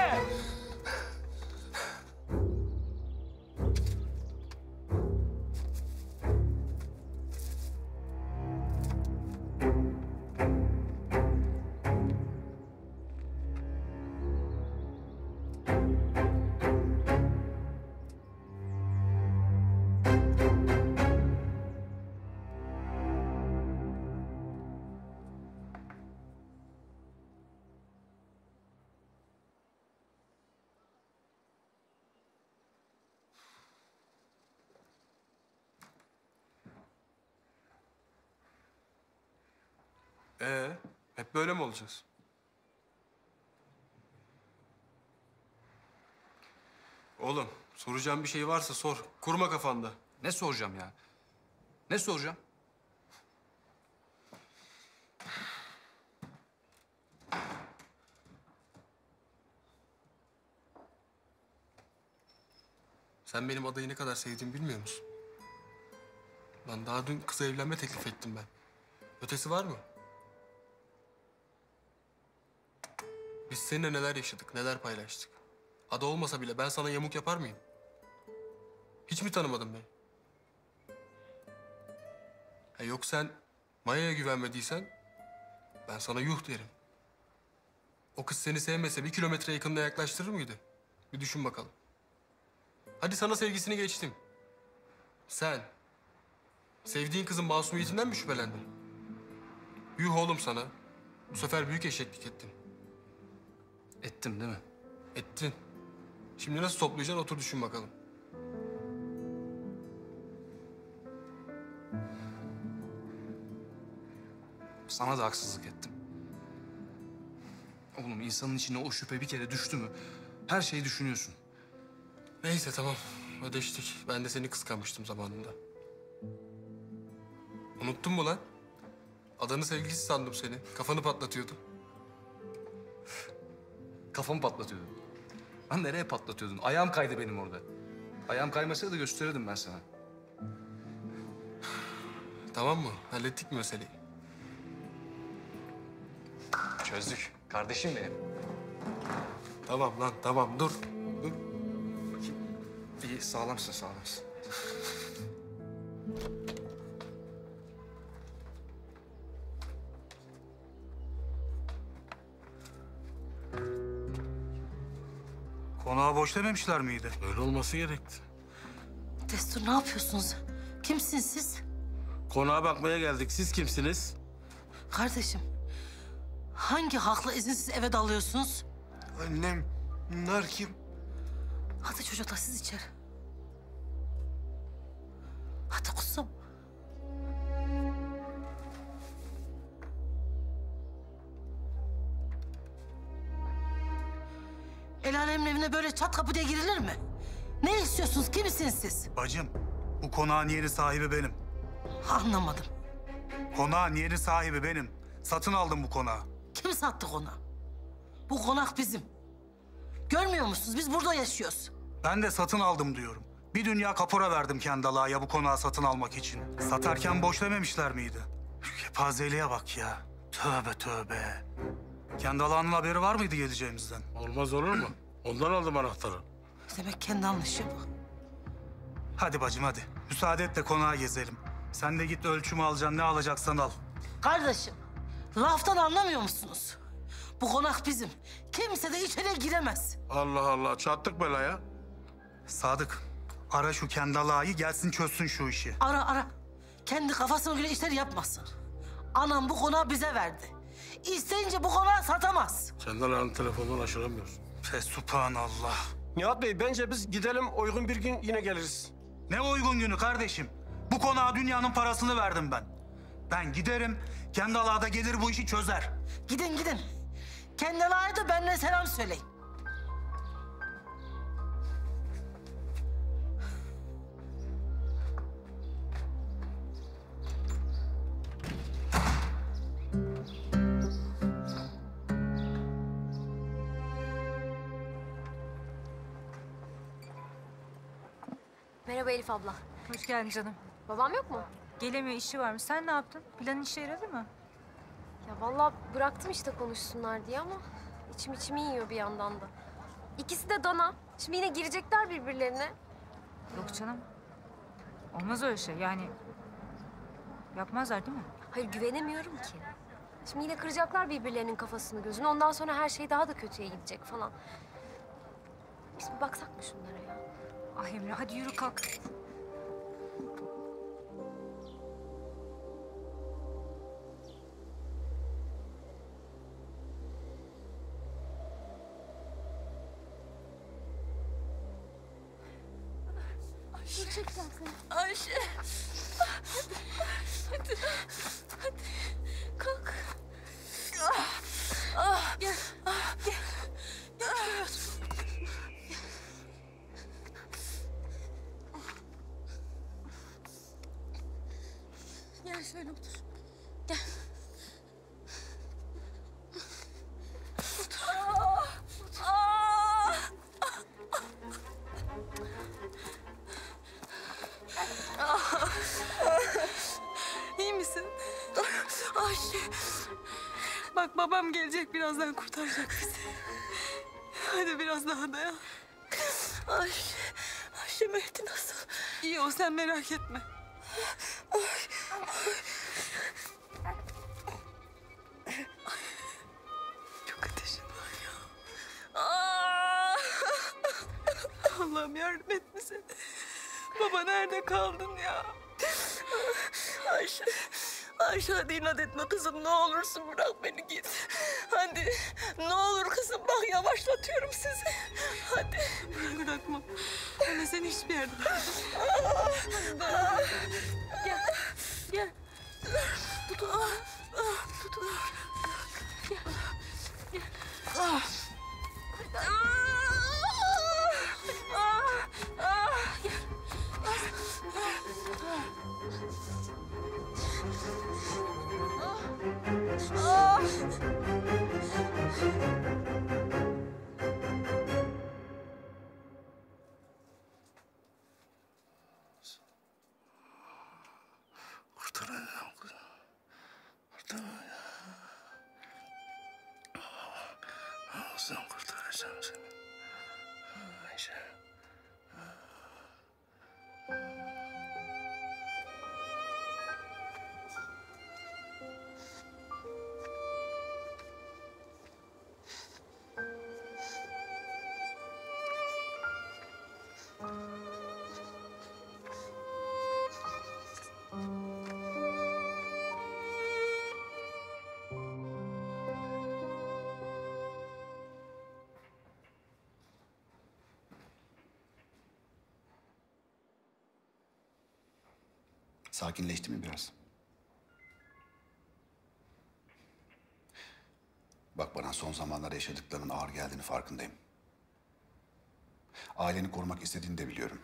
Ee, hep böyle mi olacağız? Oğlum, soracağım bir şey varsa sor. Kurma kafanda. Ne soracağım ya? Ne soracağım? Sen benim adayı ne kadar sevdiğimi bilmiyor musun? Lan daha dün kıza evlenme teklif ettim ben. Ötesi var mı? Biz seninle neler yaşadık, neler paylaştık. Ada olmasa bile ben sana yamuk yapar mıyım? Hiç mi tanımadın beni? Ha yok sen Maya'ya güvenmediysen ben sana yuh derim. O kız seni sevmese bir kilometre yakınına yaklaştırır mıydı? Bir düşün bakalım. Hadi sana sevgisini geçtim. Sen sevdiğin kızın masumiyetinden mi şüphelendin? Yuh oğlum sana. Bu sefer büyük eşeklik ettin. Ettim değil mi? Ettin. Şimdi nasıl toplayacaksın otur düşün bakalım. Sana da haksızlık ettim. Oğlum insanın içine o şüphe bir kere düştü mü her şeyi düşünüyorsun. Neyse tamam ödeştik. Ben de seni kıskanmıştım zamanında. Unuttun mu lan? Adanın sevgilisi sandım seni. Kafanı patlatıyordum. Kafamı patlatıyordun. Lan nereye patlatıyordun? Ayağım kaydı benim orada. Ayağım kaymasaydı gösterirdim ben sana. Tamam mı? Hallettik mi meseleyi? Çözdük. Kardeşim benim. Tamam lan tamam dur. Dur. İyi sağlamsın sağlamsın. Konağı boş dememişler miydi? Öyle olması gerekti. Destur ne yapıyorsunuz? Kimsiniz siz? Konağa bakmaya geldik. Siz kimsiniz? Kardeşim, hangi hakla izinsiz eve dalıyorsunuz? Annem. Bunlar kim? Hadi çocuklar siz içeri. Hadi kuzum. Evine böyle çat kapı diye girilir mi? Ne istiyorsunuz? Kimsiniz siz? Bacım, bu konağın yeni sahibi benim. Anlamadım. Konağın yeni sahibi benim. Satın aldım bu konağı. Kim sattı konağı? Bu konak bizim. Görmüyor musunuz? Biz burada yaşıyoruz. Ben de satın aldım diyorum. Bir dünya kapora verdim kendi ya bu konağı satın almak için. Satarken boş dememişler miydi? Kepazeliğe bak ya. Tövbe tövbe. Kendi Allah'ın haberi var mıydı geleceğimizden? Olmaz olur mu? Ondan aldım anahtarı. Demek kendi anlaşıyor bu. Hadi bacım hadi. Müsaade et de konağa gezelim. Sen de git ölçümü alacaksın. Ne alacaksan al. Kardeşim, laftan anlamıyor musunuz? Bu konak bizim. Kimse de içeriye giremez. Allah Allah çattık belaya. Sadık, ara şu kendi Allah'ı gelsin çözsün şu işi. Ara ara. Kendi kafasına göre işler yapmasın. Anam bu konağı bize verdi. İsteyince bu konağı satamaz. Kendallah'ın telefonundan aşıramıyorsun. Fesubhanallah. Nihat Bey bence biz gidelim uygun bir gün yine geliriz. Ne uygun günü kardeşim? Bu konağa dünyanın parasını verdim ben. Ben giderim, kendi Allah'a da gelir bu işi çözer. Gidin gidin. Kendi da benimle selam söyleyin. Merhaba Elif abla. Hoş geldin canım. Babam yok mu? Gelemiyor, işi varmış. Sen ne yaptın? Planın işe yaradı mı? Ya vallahi bıraktım işte konuşsunlar diye ama içim içimi yiyor bir yandan da. İkisi de dana. Şimdi yine girecekler birbirlerine. Yok canım. Olmaz öyle şey. Yani yapmazlar değil mi? Hayır güvenemiyorum ki. Şimdi yine kıracaklar birbirlerinin kafasını gözünü. Ondan sonra her şey daha da kötüye gidecek falan. Biz bir baksak mı şunlara ya? Ah Emre hadi yürü kalk. Seni. Ayşe. Sen merak etme. Çok ateşin var ya. Ah! Allah'ım yardım et bize. Baba nerede kaldın ya? Ayşe, Ayşe hadi inat etme kızım ne olursun bırak beni git. Hadi ne olur kızım bak yavaşlatıyorum sizi. Hadi. Bırakmam. Seni hiçbir yerde gel. Sakinleşti mi biraz? Bak bana son zamanlarda yaşadıklarının ağır geldiğini farkındayım. Aileni korumak istediğini de biliyorum.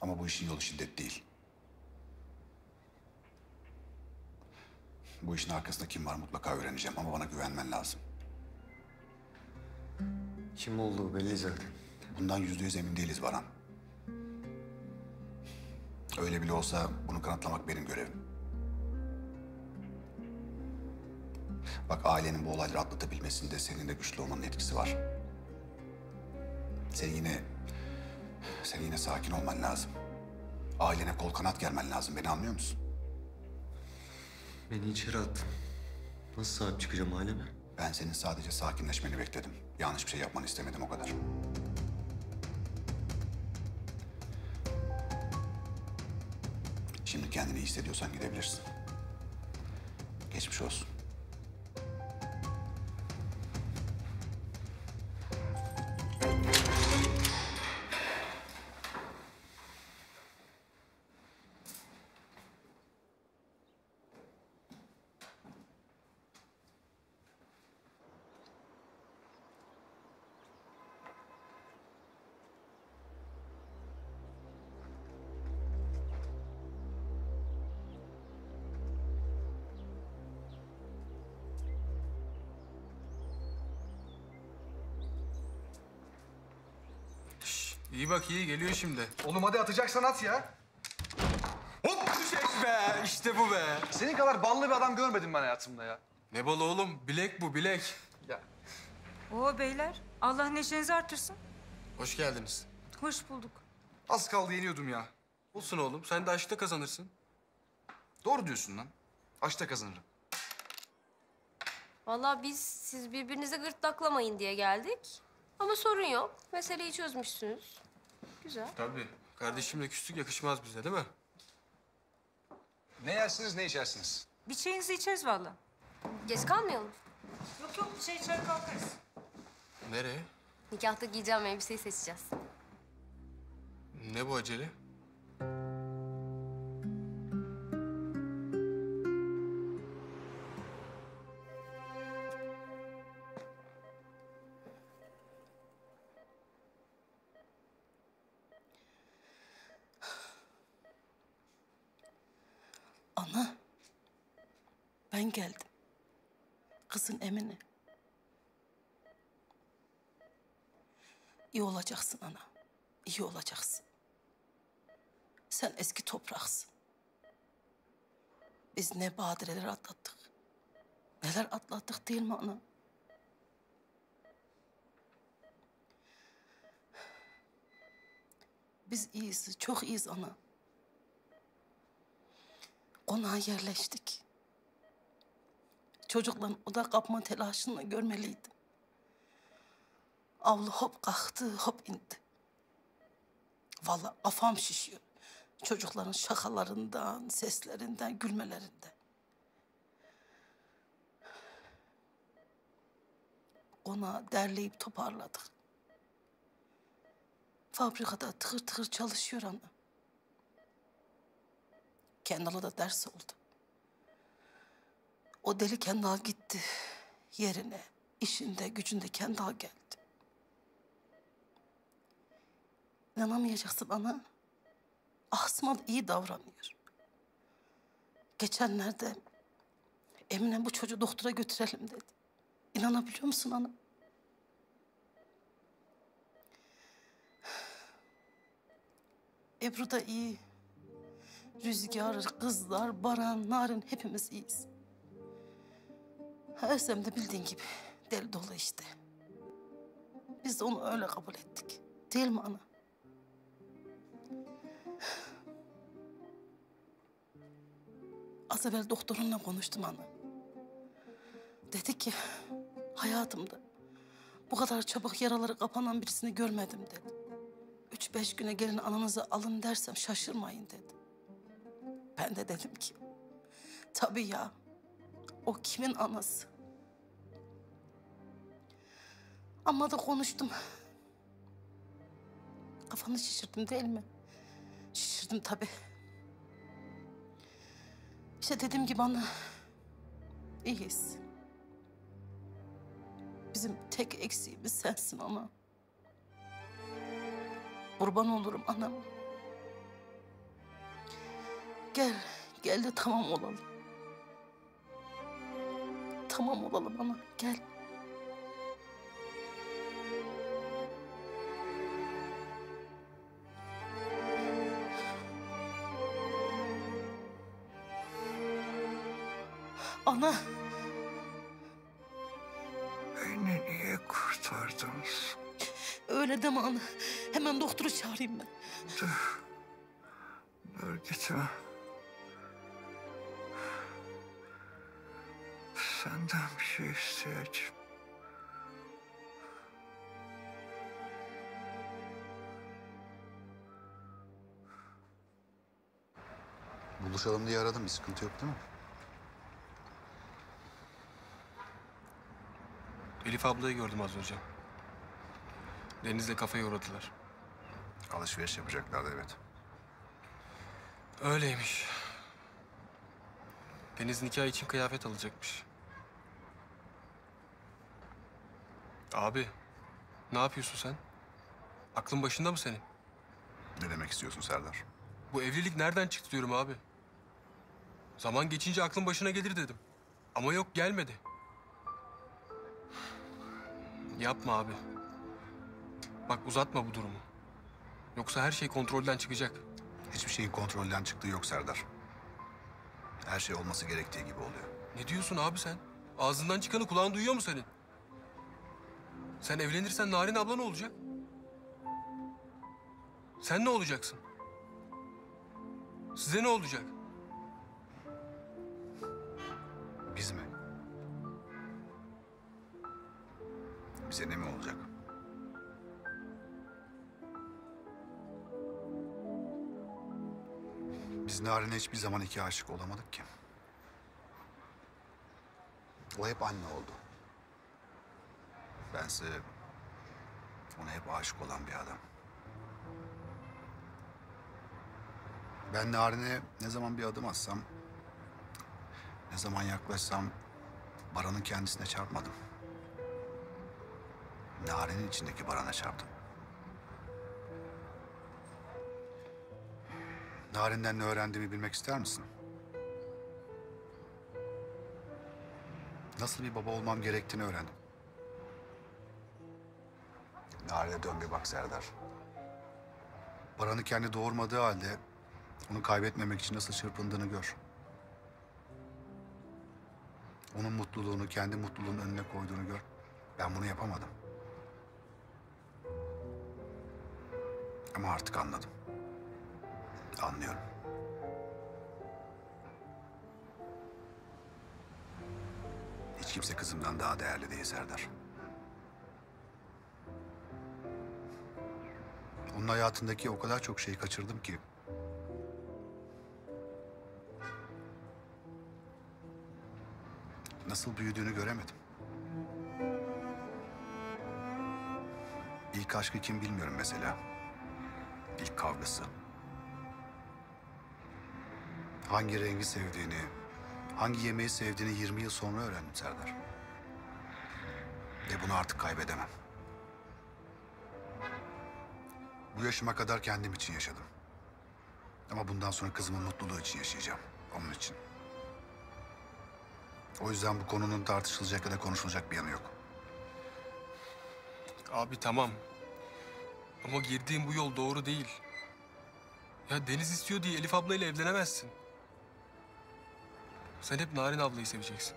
Ama bu işin yolu şiddet değil. Bu işin arkasında kim var mutlaka öğreneceğim ama bana güvenmen lazım. Kim olduğu belli zaten. Bundan yüzde yüz emin değiliz Baran. Öyle bile olsa bunu kanıtlamak benim görevim. Bak ailenin bu olayları atlatabilmesinde senin de güçlü olmanın etkisi var. Sen yine... Sen yine sakin olman lazım. Ailene kol kanat germen lazım. Beni anlıyor musun? Beni içeri attın. Nasıl sahip çıkacağım aileme? Ben senin sadece sakinleşmeni bekledim. Yanlış bir şey yapmanı istemedim o kadar. Şimdi kendini iyi hissediyorsan gidebilirsin. Geçmiş olsun. Bak iyi geliyor şimdi. Oğlum hadi atacaksan at ya. Hop düşek be. İşte bu be. Senin kadar ballı bir adam görmedim ben hayatımda ya. Ne balı oğlum? Bilek bu bilek. Ya. Oo beyler Allah neşenizi artırsın. Hoş geldiniz. Hoş bulduk. Az kaldı yeniyordum ya. Olsun oğlum sen de aşkta kazanırsın. Doğru diyorsun lan. Aşkta kazanırım. Vallahi biz siz birbirinizi gırtlaklamayın diye geldik. Ama sorun yok. Meseleyi çözmüşsünüz. Güzel. Tabii. Kardeşimle küslük yakışmaz bize değil mi? Ne yersiniz ne içersiniz? Bir çayınızı içeriz vallahi. Geç kalmayalım. Yok yok bir şey içer kalkarız. Nereye? Nikahta giyeceğim elbiseyi seçeceğiz. Ne bu acele? Ben geldim. Kızın Emine. İyi olacaksın ana. İyi olacaksın. Sen eski topraksın. Biz ne badireler atlattık. Neler atlattık değil mi ana? Biz iyiyiz, çok iyiyiz ana. Konağa yerleştik. Çocukların oda kapma telaşını görmeliydim. Avlu hop kalktı, hop indi. Vallahi kafam şişiyor. Çocukların şakalarından, seslerinden, gülmelerinden. Konağı derleyip toparladık. Fabrikada tıkır tıkır çalışıyor ana. Kendal'a da ders oldu. O deli Kendal gitti. Yerine, işinde, gücünde Kendal geldi. İnanamayacaksın ana. Asma da iyi davranıyor. Geçenlerde Emine bu çocuğu doktora götürelim dedi. İnanabiliyor musun ana? Ebru da iyi. Rüzgar, kızlar, Baran, Narin hepimiz iyiyiz. Özlem de bildiğin gibi deli dolu işte. Biz de onu öyle kabul ettik. Değil mi ana? Az evvel doktorunla konuştum ana. Dedi ki hayatımda bu kadar çabuk yaraları kapanan birisini görmedim dedi. Üç beş güne gelin ananızı alın dersem şaşırmayın dedi. Ben de dedim ki tabii ya o kimin anası? Ama da konuştum. Kafanı şişirdim değil mi? Şişirdim tabii. İşte dediğim gibi ana iyiyiz. Bizim tek eksiğimiz sensin ana. Kurban olurum anam. Gel, gel de tamam olalım. Tamam olalım ana, gel. Ana. Beni niye kurtardınız? Öyle deme ana. Hemen doktoru çağırayım ben. Dur. Dur gitme. Senden bir şey isteyeceğim. Buluşalım diye aradım. Bir sıkıntı yok değil mi? Elif ablayı gördüm az önce. Deniz'le kafeye uğradılar. Alışveriş yapacaklardı evet. Öyleymiş. Deniz nikah için kıyafet alacakmış. Abi, ne yapıyorsun sen? Aklın başında mı senin? Ne demek istiyorsun Serdar? Bu evlilik nereden çıktı diyorum abi. Zaman geçince aklın başına gelir dedim. Ama yok gelmedi. Yapma abi. Bak uzatma bu durumu. Yoksa her şey kontrolden çıkacak. Hiçbir şeyin kontrolden çıktığı yok Serdar. Her şey olması gerektiği gibi oluyor. Ne diyorsun abi sen? Ağzından çıkanı kulağın duyuyor mu senin? Sen evlenirsen Narin abla ne olacak? Sen ne olacaksın? Size ne olacak? Biz mi? Bize ne mi olacak? Biz Narin'e hiçbir zaman iki aşık olamadık ki. O hep anne oldu. Bense ona hep aşık olan bir adam. Ben Narin'e ne zaman bir adım atsam, ne zaman yaklaşsam Baran'ın kendisine çarpmadım. Narin'in içindeki Baran'a çarptım. Narin'den ne öğrendiğimi bilmek ister misin? Nasıl bir baba olmam gerektiğini öğrendim. Narin'e dön bir bak Serdar. Baran'ı kendi doğurmadığı halde onu kaybetmemek için nasıl çırpındığını gör. Onun mutluluğunu kendi mutluluğunun önüne koyduğunu gör. Ben bunu yapamadım. Ama artık anladım. Anlıyorum. Hiç kimse kızımdan daha değerli değil Serdar. Onun hayatındaki o kadar çok şeyi kaçırdım ki. Nasıl büyüdüğünü göremedim. İlk aşkı kim bilmiyorum mesela. İlk kavgası. Hangi rengi sevdiğini, hangi yemeği sevdiğini 20 yıl sonra öğrendim Serdar. Ve bunu artık kaybedemem. Bu yaşıma kadar kendim için yaşadım. Ama bundan sonra kızımın mutluluğu için yaşayacağım. Onun için. O yüzden bu konunun tartışılacak ya da konuşulacak bir yanı yok. Abi tamam. Ama girdiğin bu yol doğru değil. Ya Deniz istiyor diye Elif ablayla evlenemezsin. Sen hep Narin ablayı seveceksin.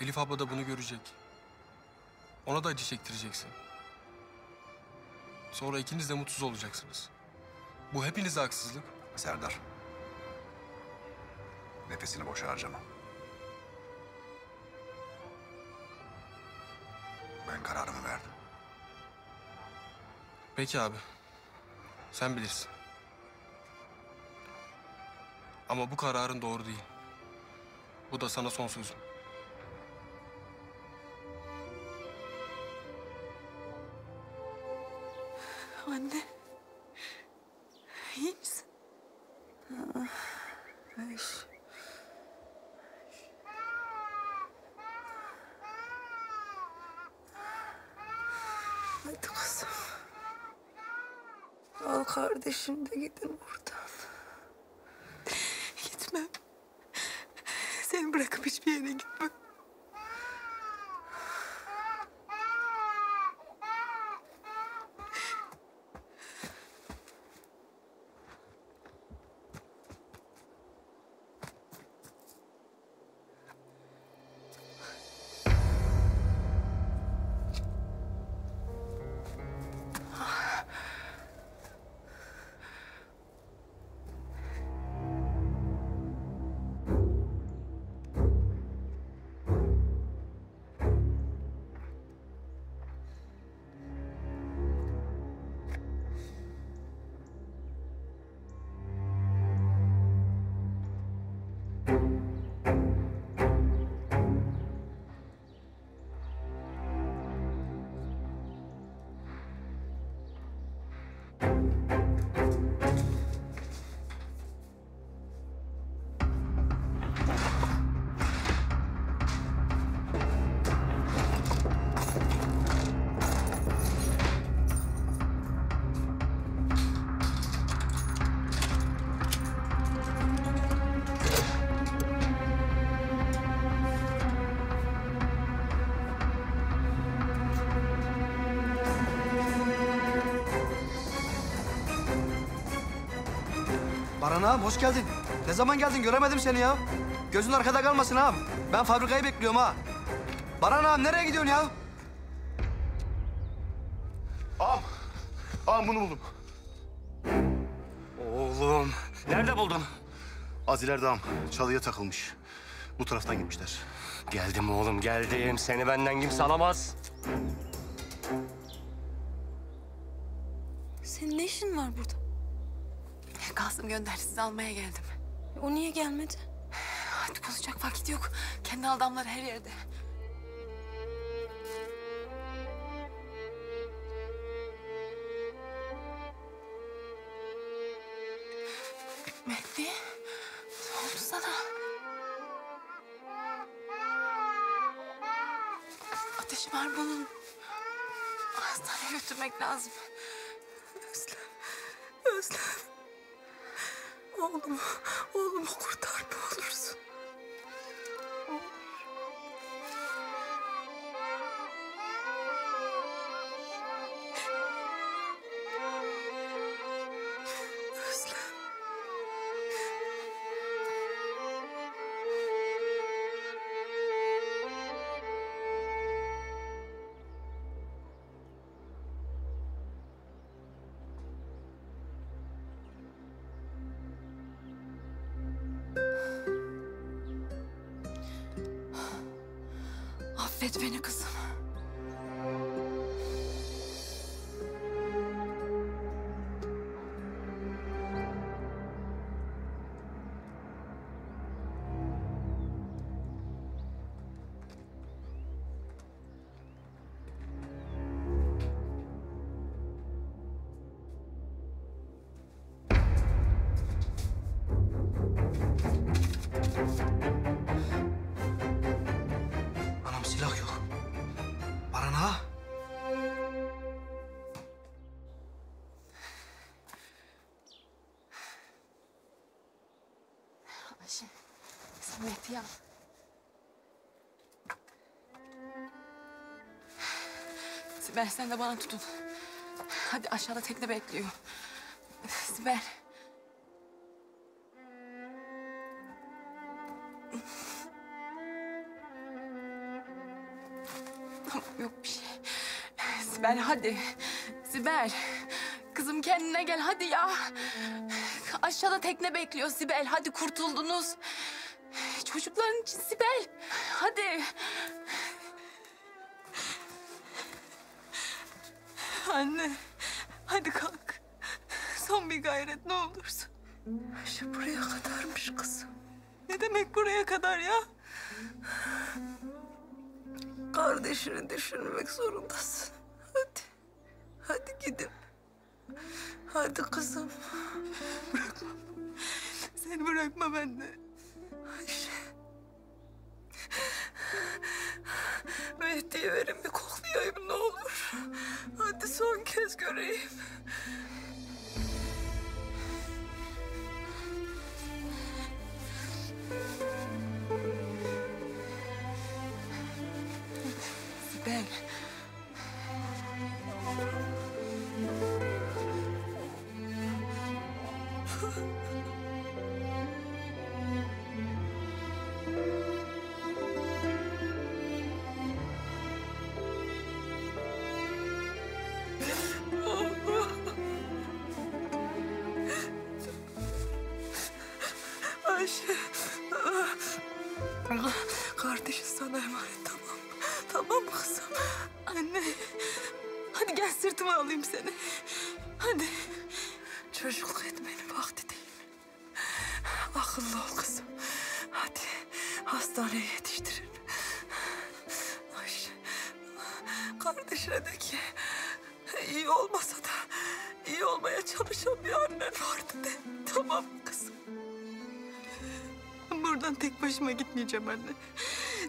Elif abla da bunu görecek. Ona da acı çektireceksin. Sonra ikiniz de mutsuz olacaksınız. Bu hepinize haksızlık. Serdar. Nefesini boşa harcama. Ben kararımı verdim. Peki abi. Sen bilirsin. Ama bu kararın doğru değil. Bu da sana son sözüm. Anne. Baran ağam hoş geldin. Ne zaman geldin göremedim seni ya. Gözün arkada kalmasın ağam. Ben fabrikayı bekliyorum ha. Baran ağam nereye gidiyorsun ya? Ağam. Ağam bunu buldum. Oğlum. Nerede buldun? Az ileride ağam. Çalıya takılmış. Bu taraftan gitmişler. Geldim oğlum geldim. Seni benden kimse alamaz. Senin ne işin var burada? Kasım gönderdi sizi almaya geldim. O niye gelmedi? Hadi konuşacak vakit yok. Kendi adamları her yerde. Mehdi, ne oldu sana? Ateşi var bunun. Hastaneye götürmek lazım. Oğlumu, oğlumu kurtar ne olursun. Sibel sen de bana tutun. Hadi aşağıda tekne bekliyor. Sibel. Yok bir şey. Sibel hadi. Sibel. Kızım kendine gel hadi ya. Aşağıda tekne bekliyor Sibel. Hadi kurtuldunuz. Çocukların için Sibel. Hadi. Anne, hadi kalk. Son bir gayret ne olursun. Ayşe buraya kadarmış kızım. Ne demek buraya kadar ya? Kardeşini düşünmek zorundasın. Hadi. Hadi gidin. Hadi kızım. Bırakma. Seni bırakma ben de. Ayşe. Mehdi'yi verin bir koklayayım ne olur. Hadi son kez göreyim. Allah, Kardeşin sana emanet tamam. Tamam mı kızım? Anne. Hadi gel sırtıma alayım seni. Hadi. Çocukluk etmenin vakti değil? Akıllı ol kızım. Hadi hastaneye yetiştirin. Ayşe. Kardeşine de ki iyi olmasa da iyi olmaya çalışan bir annen vardı de. Tamam mı kızım? Buradan tek başıma gitmeyeceğim anne.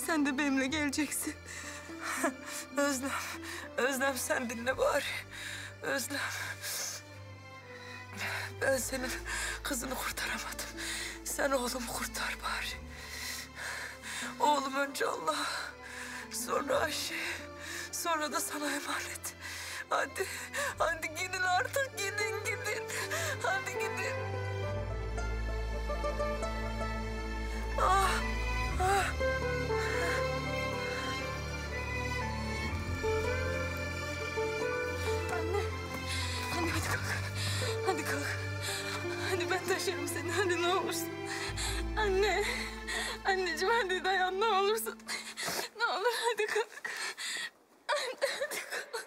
Sen de benimle geleceksin. Özlem, Özlem sen dinle bari. Özlem. Ben senin kızını kurtaramadım. Sen oğlumu kurtar bari. Oğlum önce Allah, sonra Ayşe, sonra da sana emanet. Hadi, hadi gidin artık, gidin, gidin. Hadi gidin. Anne, anne hadi kalk. Hadi kalk. Hadi ben taşırım seni, hadi ne olursun. Anne, anneciğim hadi dayan ne olursun. Ne olur hadi kalk. Anne hadi kalk.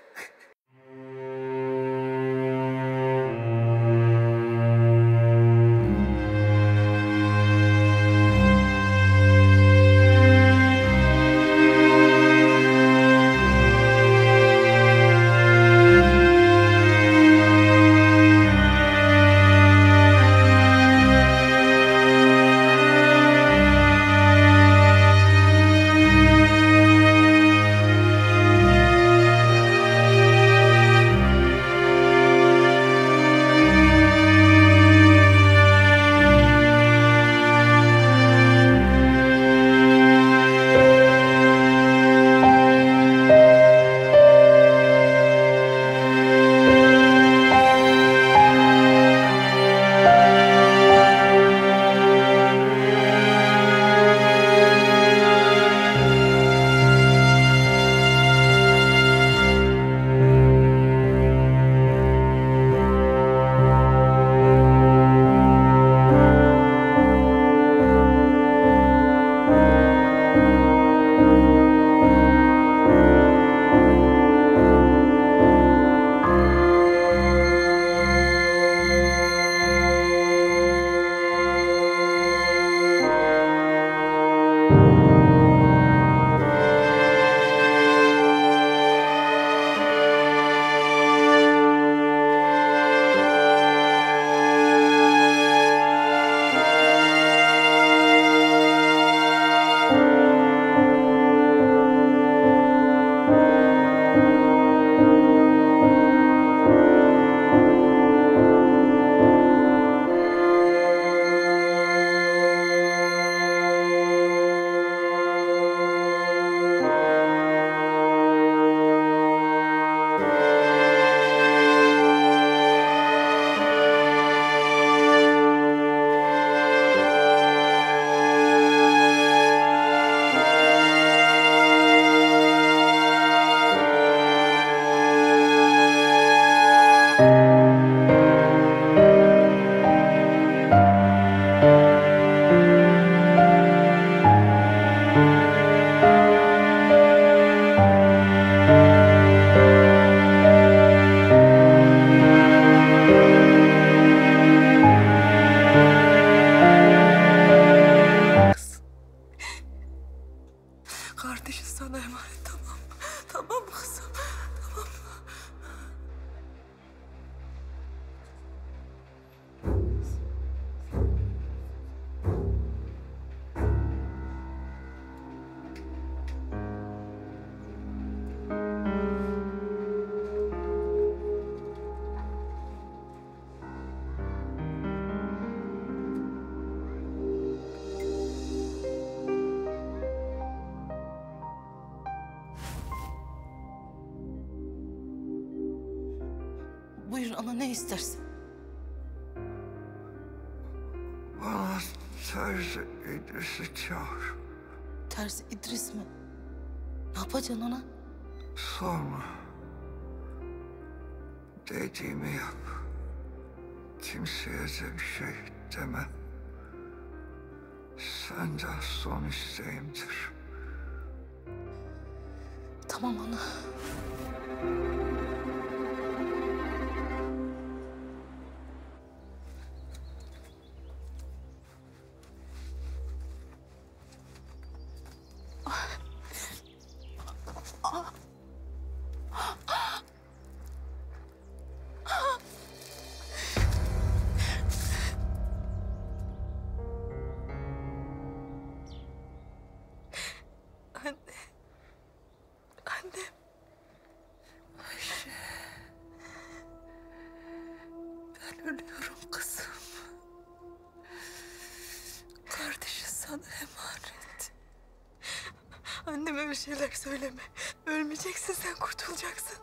Şeyler söyleme. Ölmeyeceksin sen kurtulacaksın.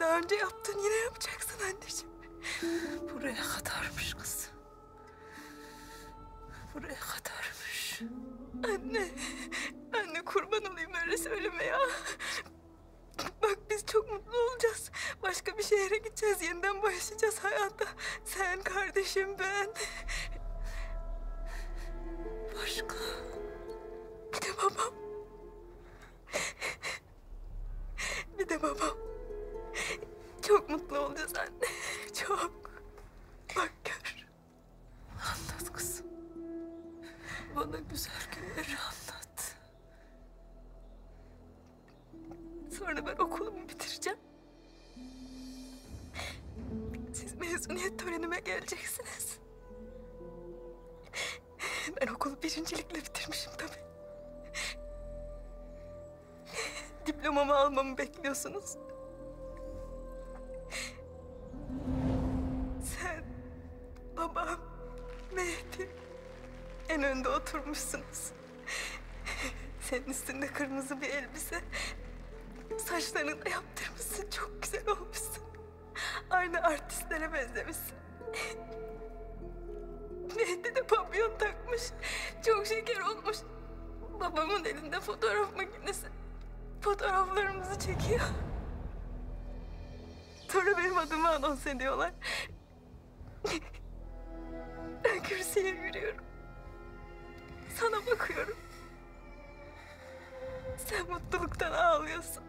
Daha önce yaptın yine yapacaksın anneciğim. Buraya kadarmış kızım. Buraya kadarmış. Anne. Anne kurban olayım öyle söyleme ya. Bak biz çok mutlu olacağız. Başka bir şehre gideceğiz. Yeniden başlayacağız hayata. Sen, kardeşim, ben. Başka. Bir de babam. Bir de babam. Çok mutlu olacağız anne. Çok. Bak gör. Anlat kızım. Bana güzel günleri anlat. Sonra ben okulumu bitireceğim. Siz mezuniyet törenime geleceksiniz. Ben okulu birincilikle bitirmişim tabii. Diplomamı almamı bekliyorsunuz. Sen, babam, Mehdi en önde oturmuşsunuz. Senin üstünde kırmızı bir elbise. Saçlarını da yaptırmışsın. Çok güzel olmuşsun. Aynı artistlere benzemişsin. Mehdi de papyon takmış. Çok şeker olmuş. Babamın elinde fotoğraf makinesi. Fotoğraflarımızı çekiyor. Sonra benim adımı anons ediyorlar. Ben kürsüye yürüyorum. Sana bakıyorum. Sen mutluluktan ağlıyorsun.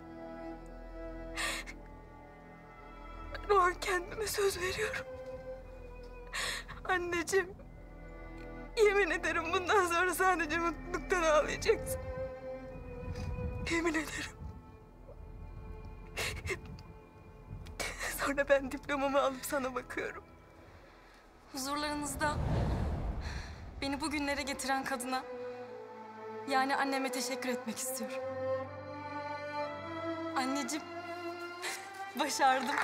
Ben o an kendime söz veriyorum. Anneciğim, yemin ederim bundan sonra sadece mutluluktan ağlayacaksın. Yemin ederim. Sonra ben diplomamı alıp sana bakıyorum. Huzurlarınızda beni bugünlere getiren kadına yani anneme teşekkür etmek istiyorum. Anneciğim, başardım.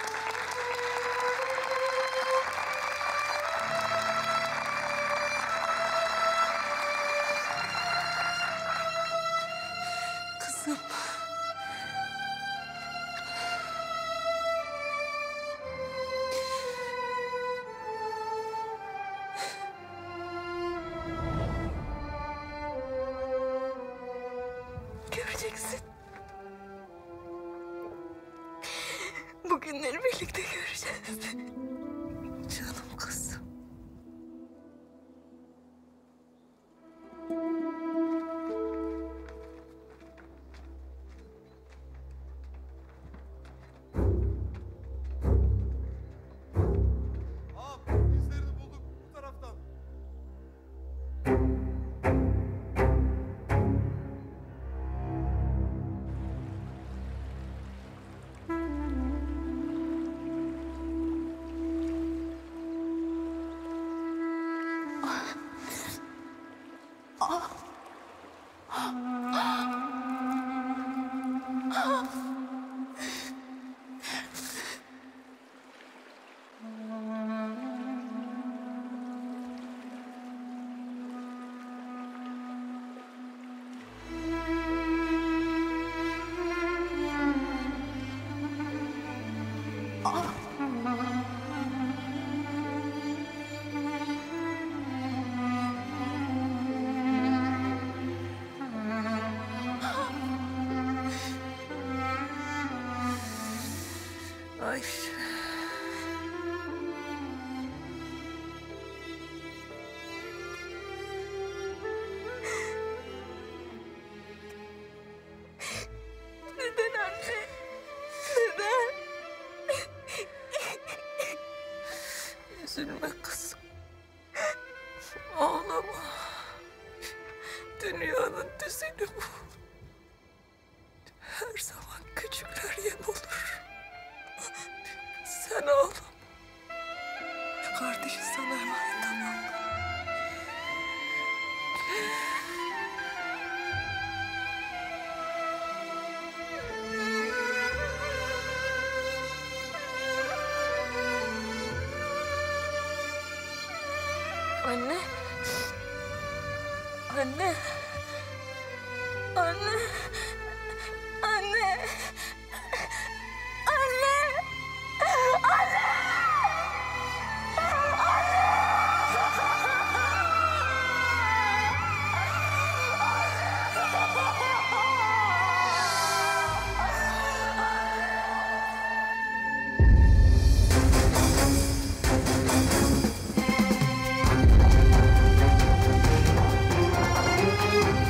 Üzülme kızım.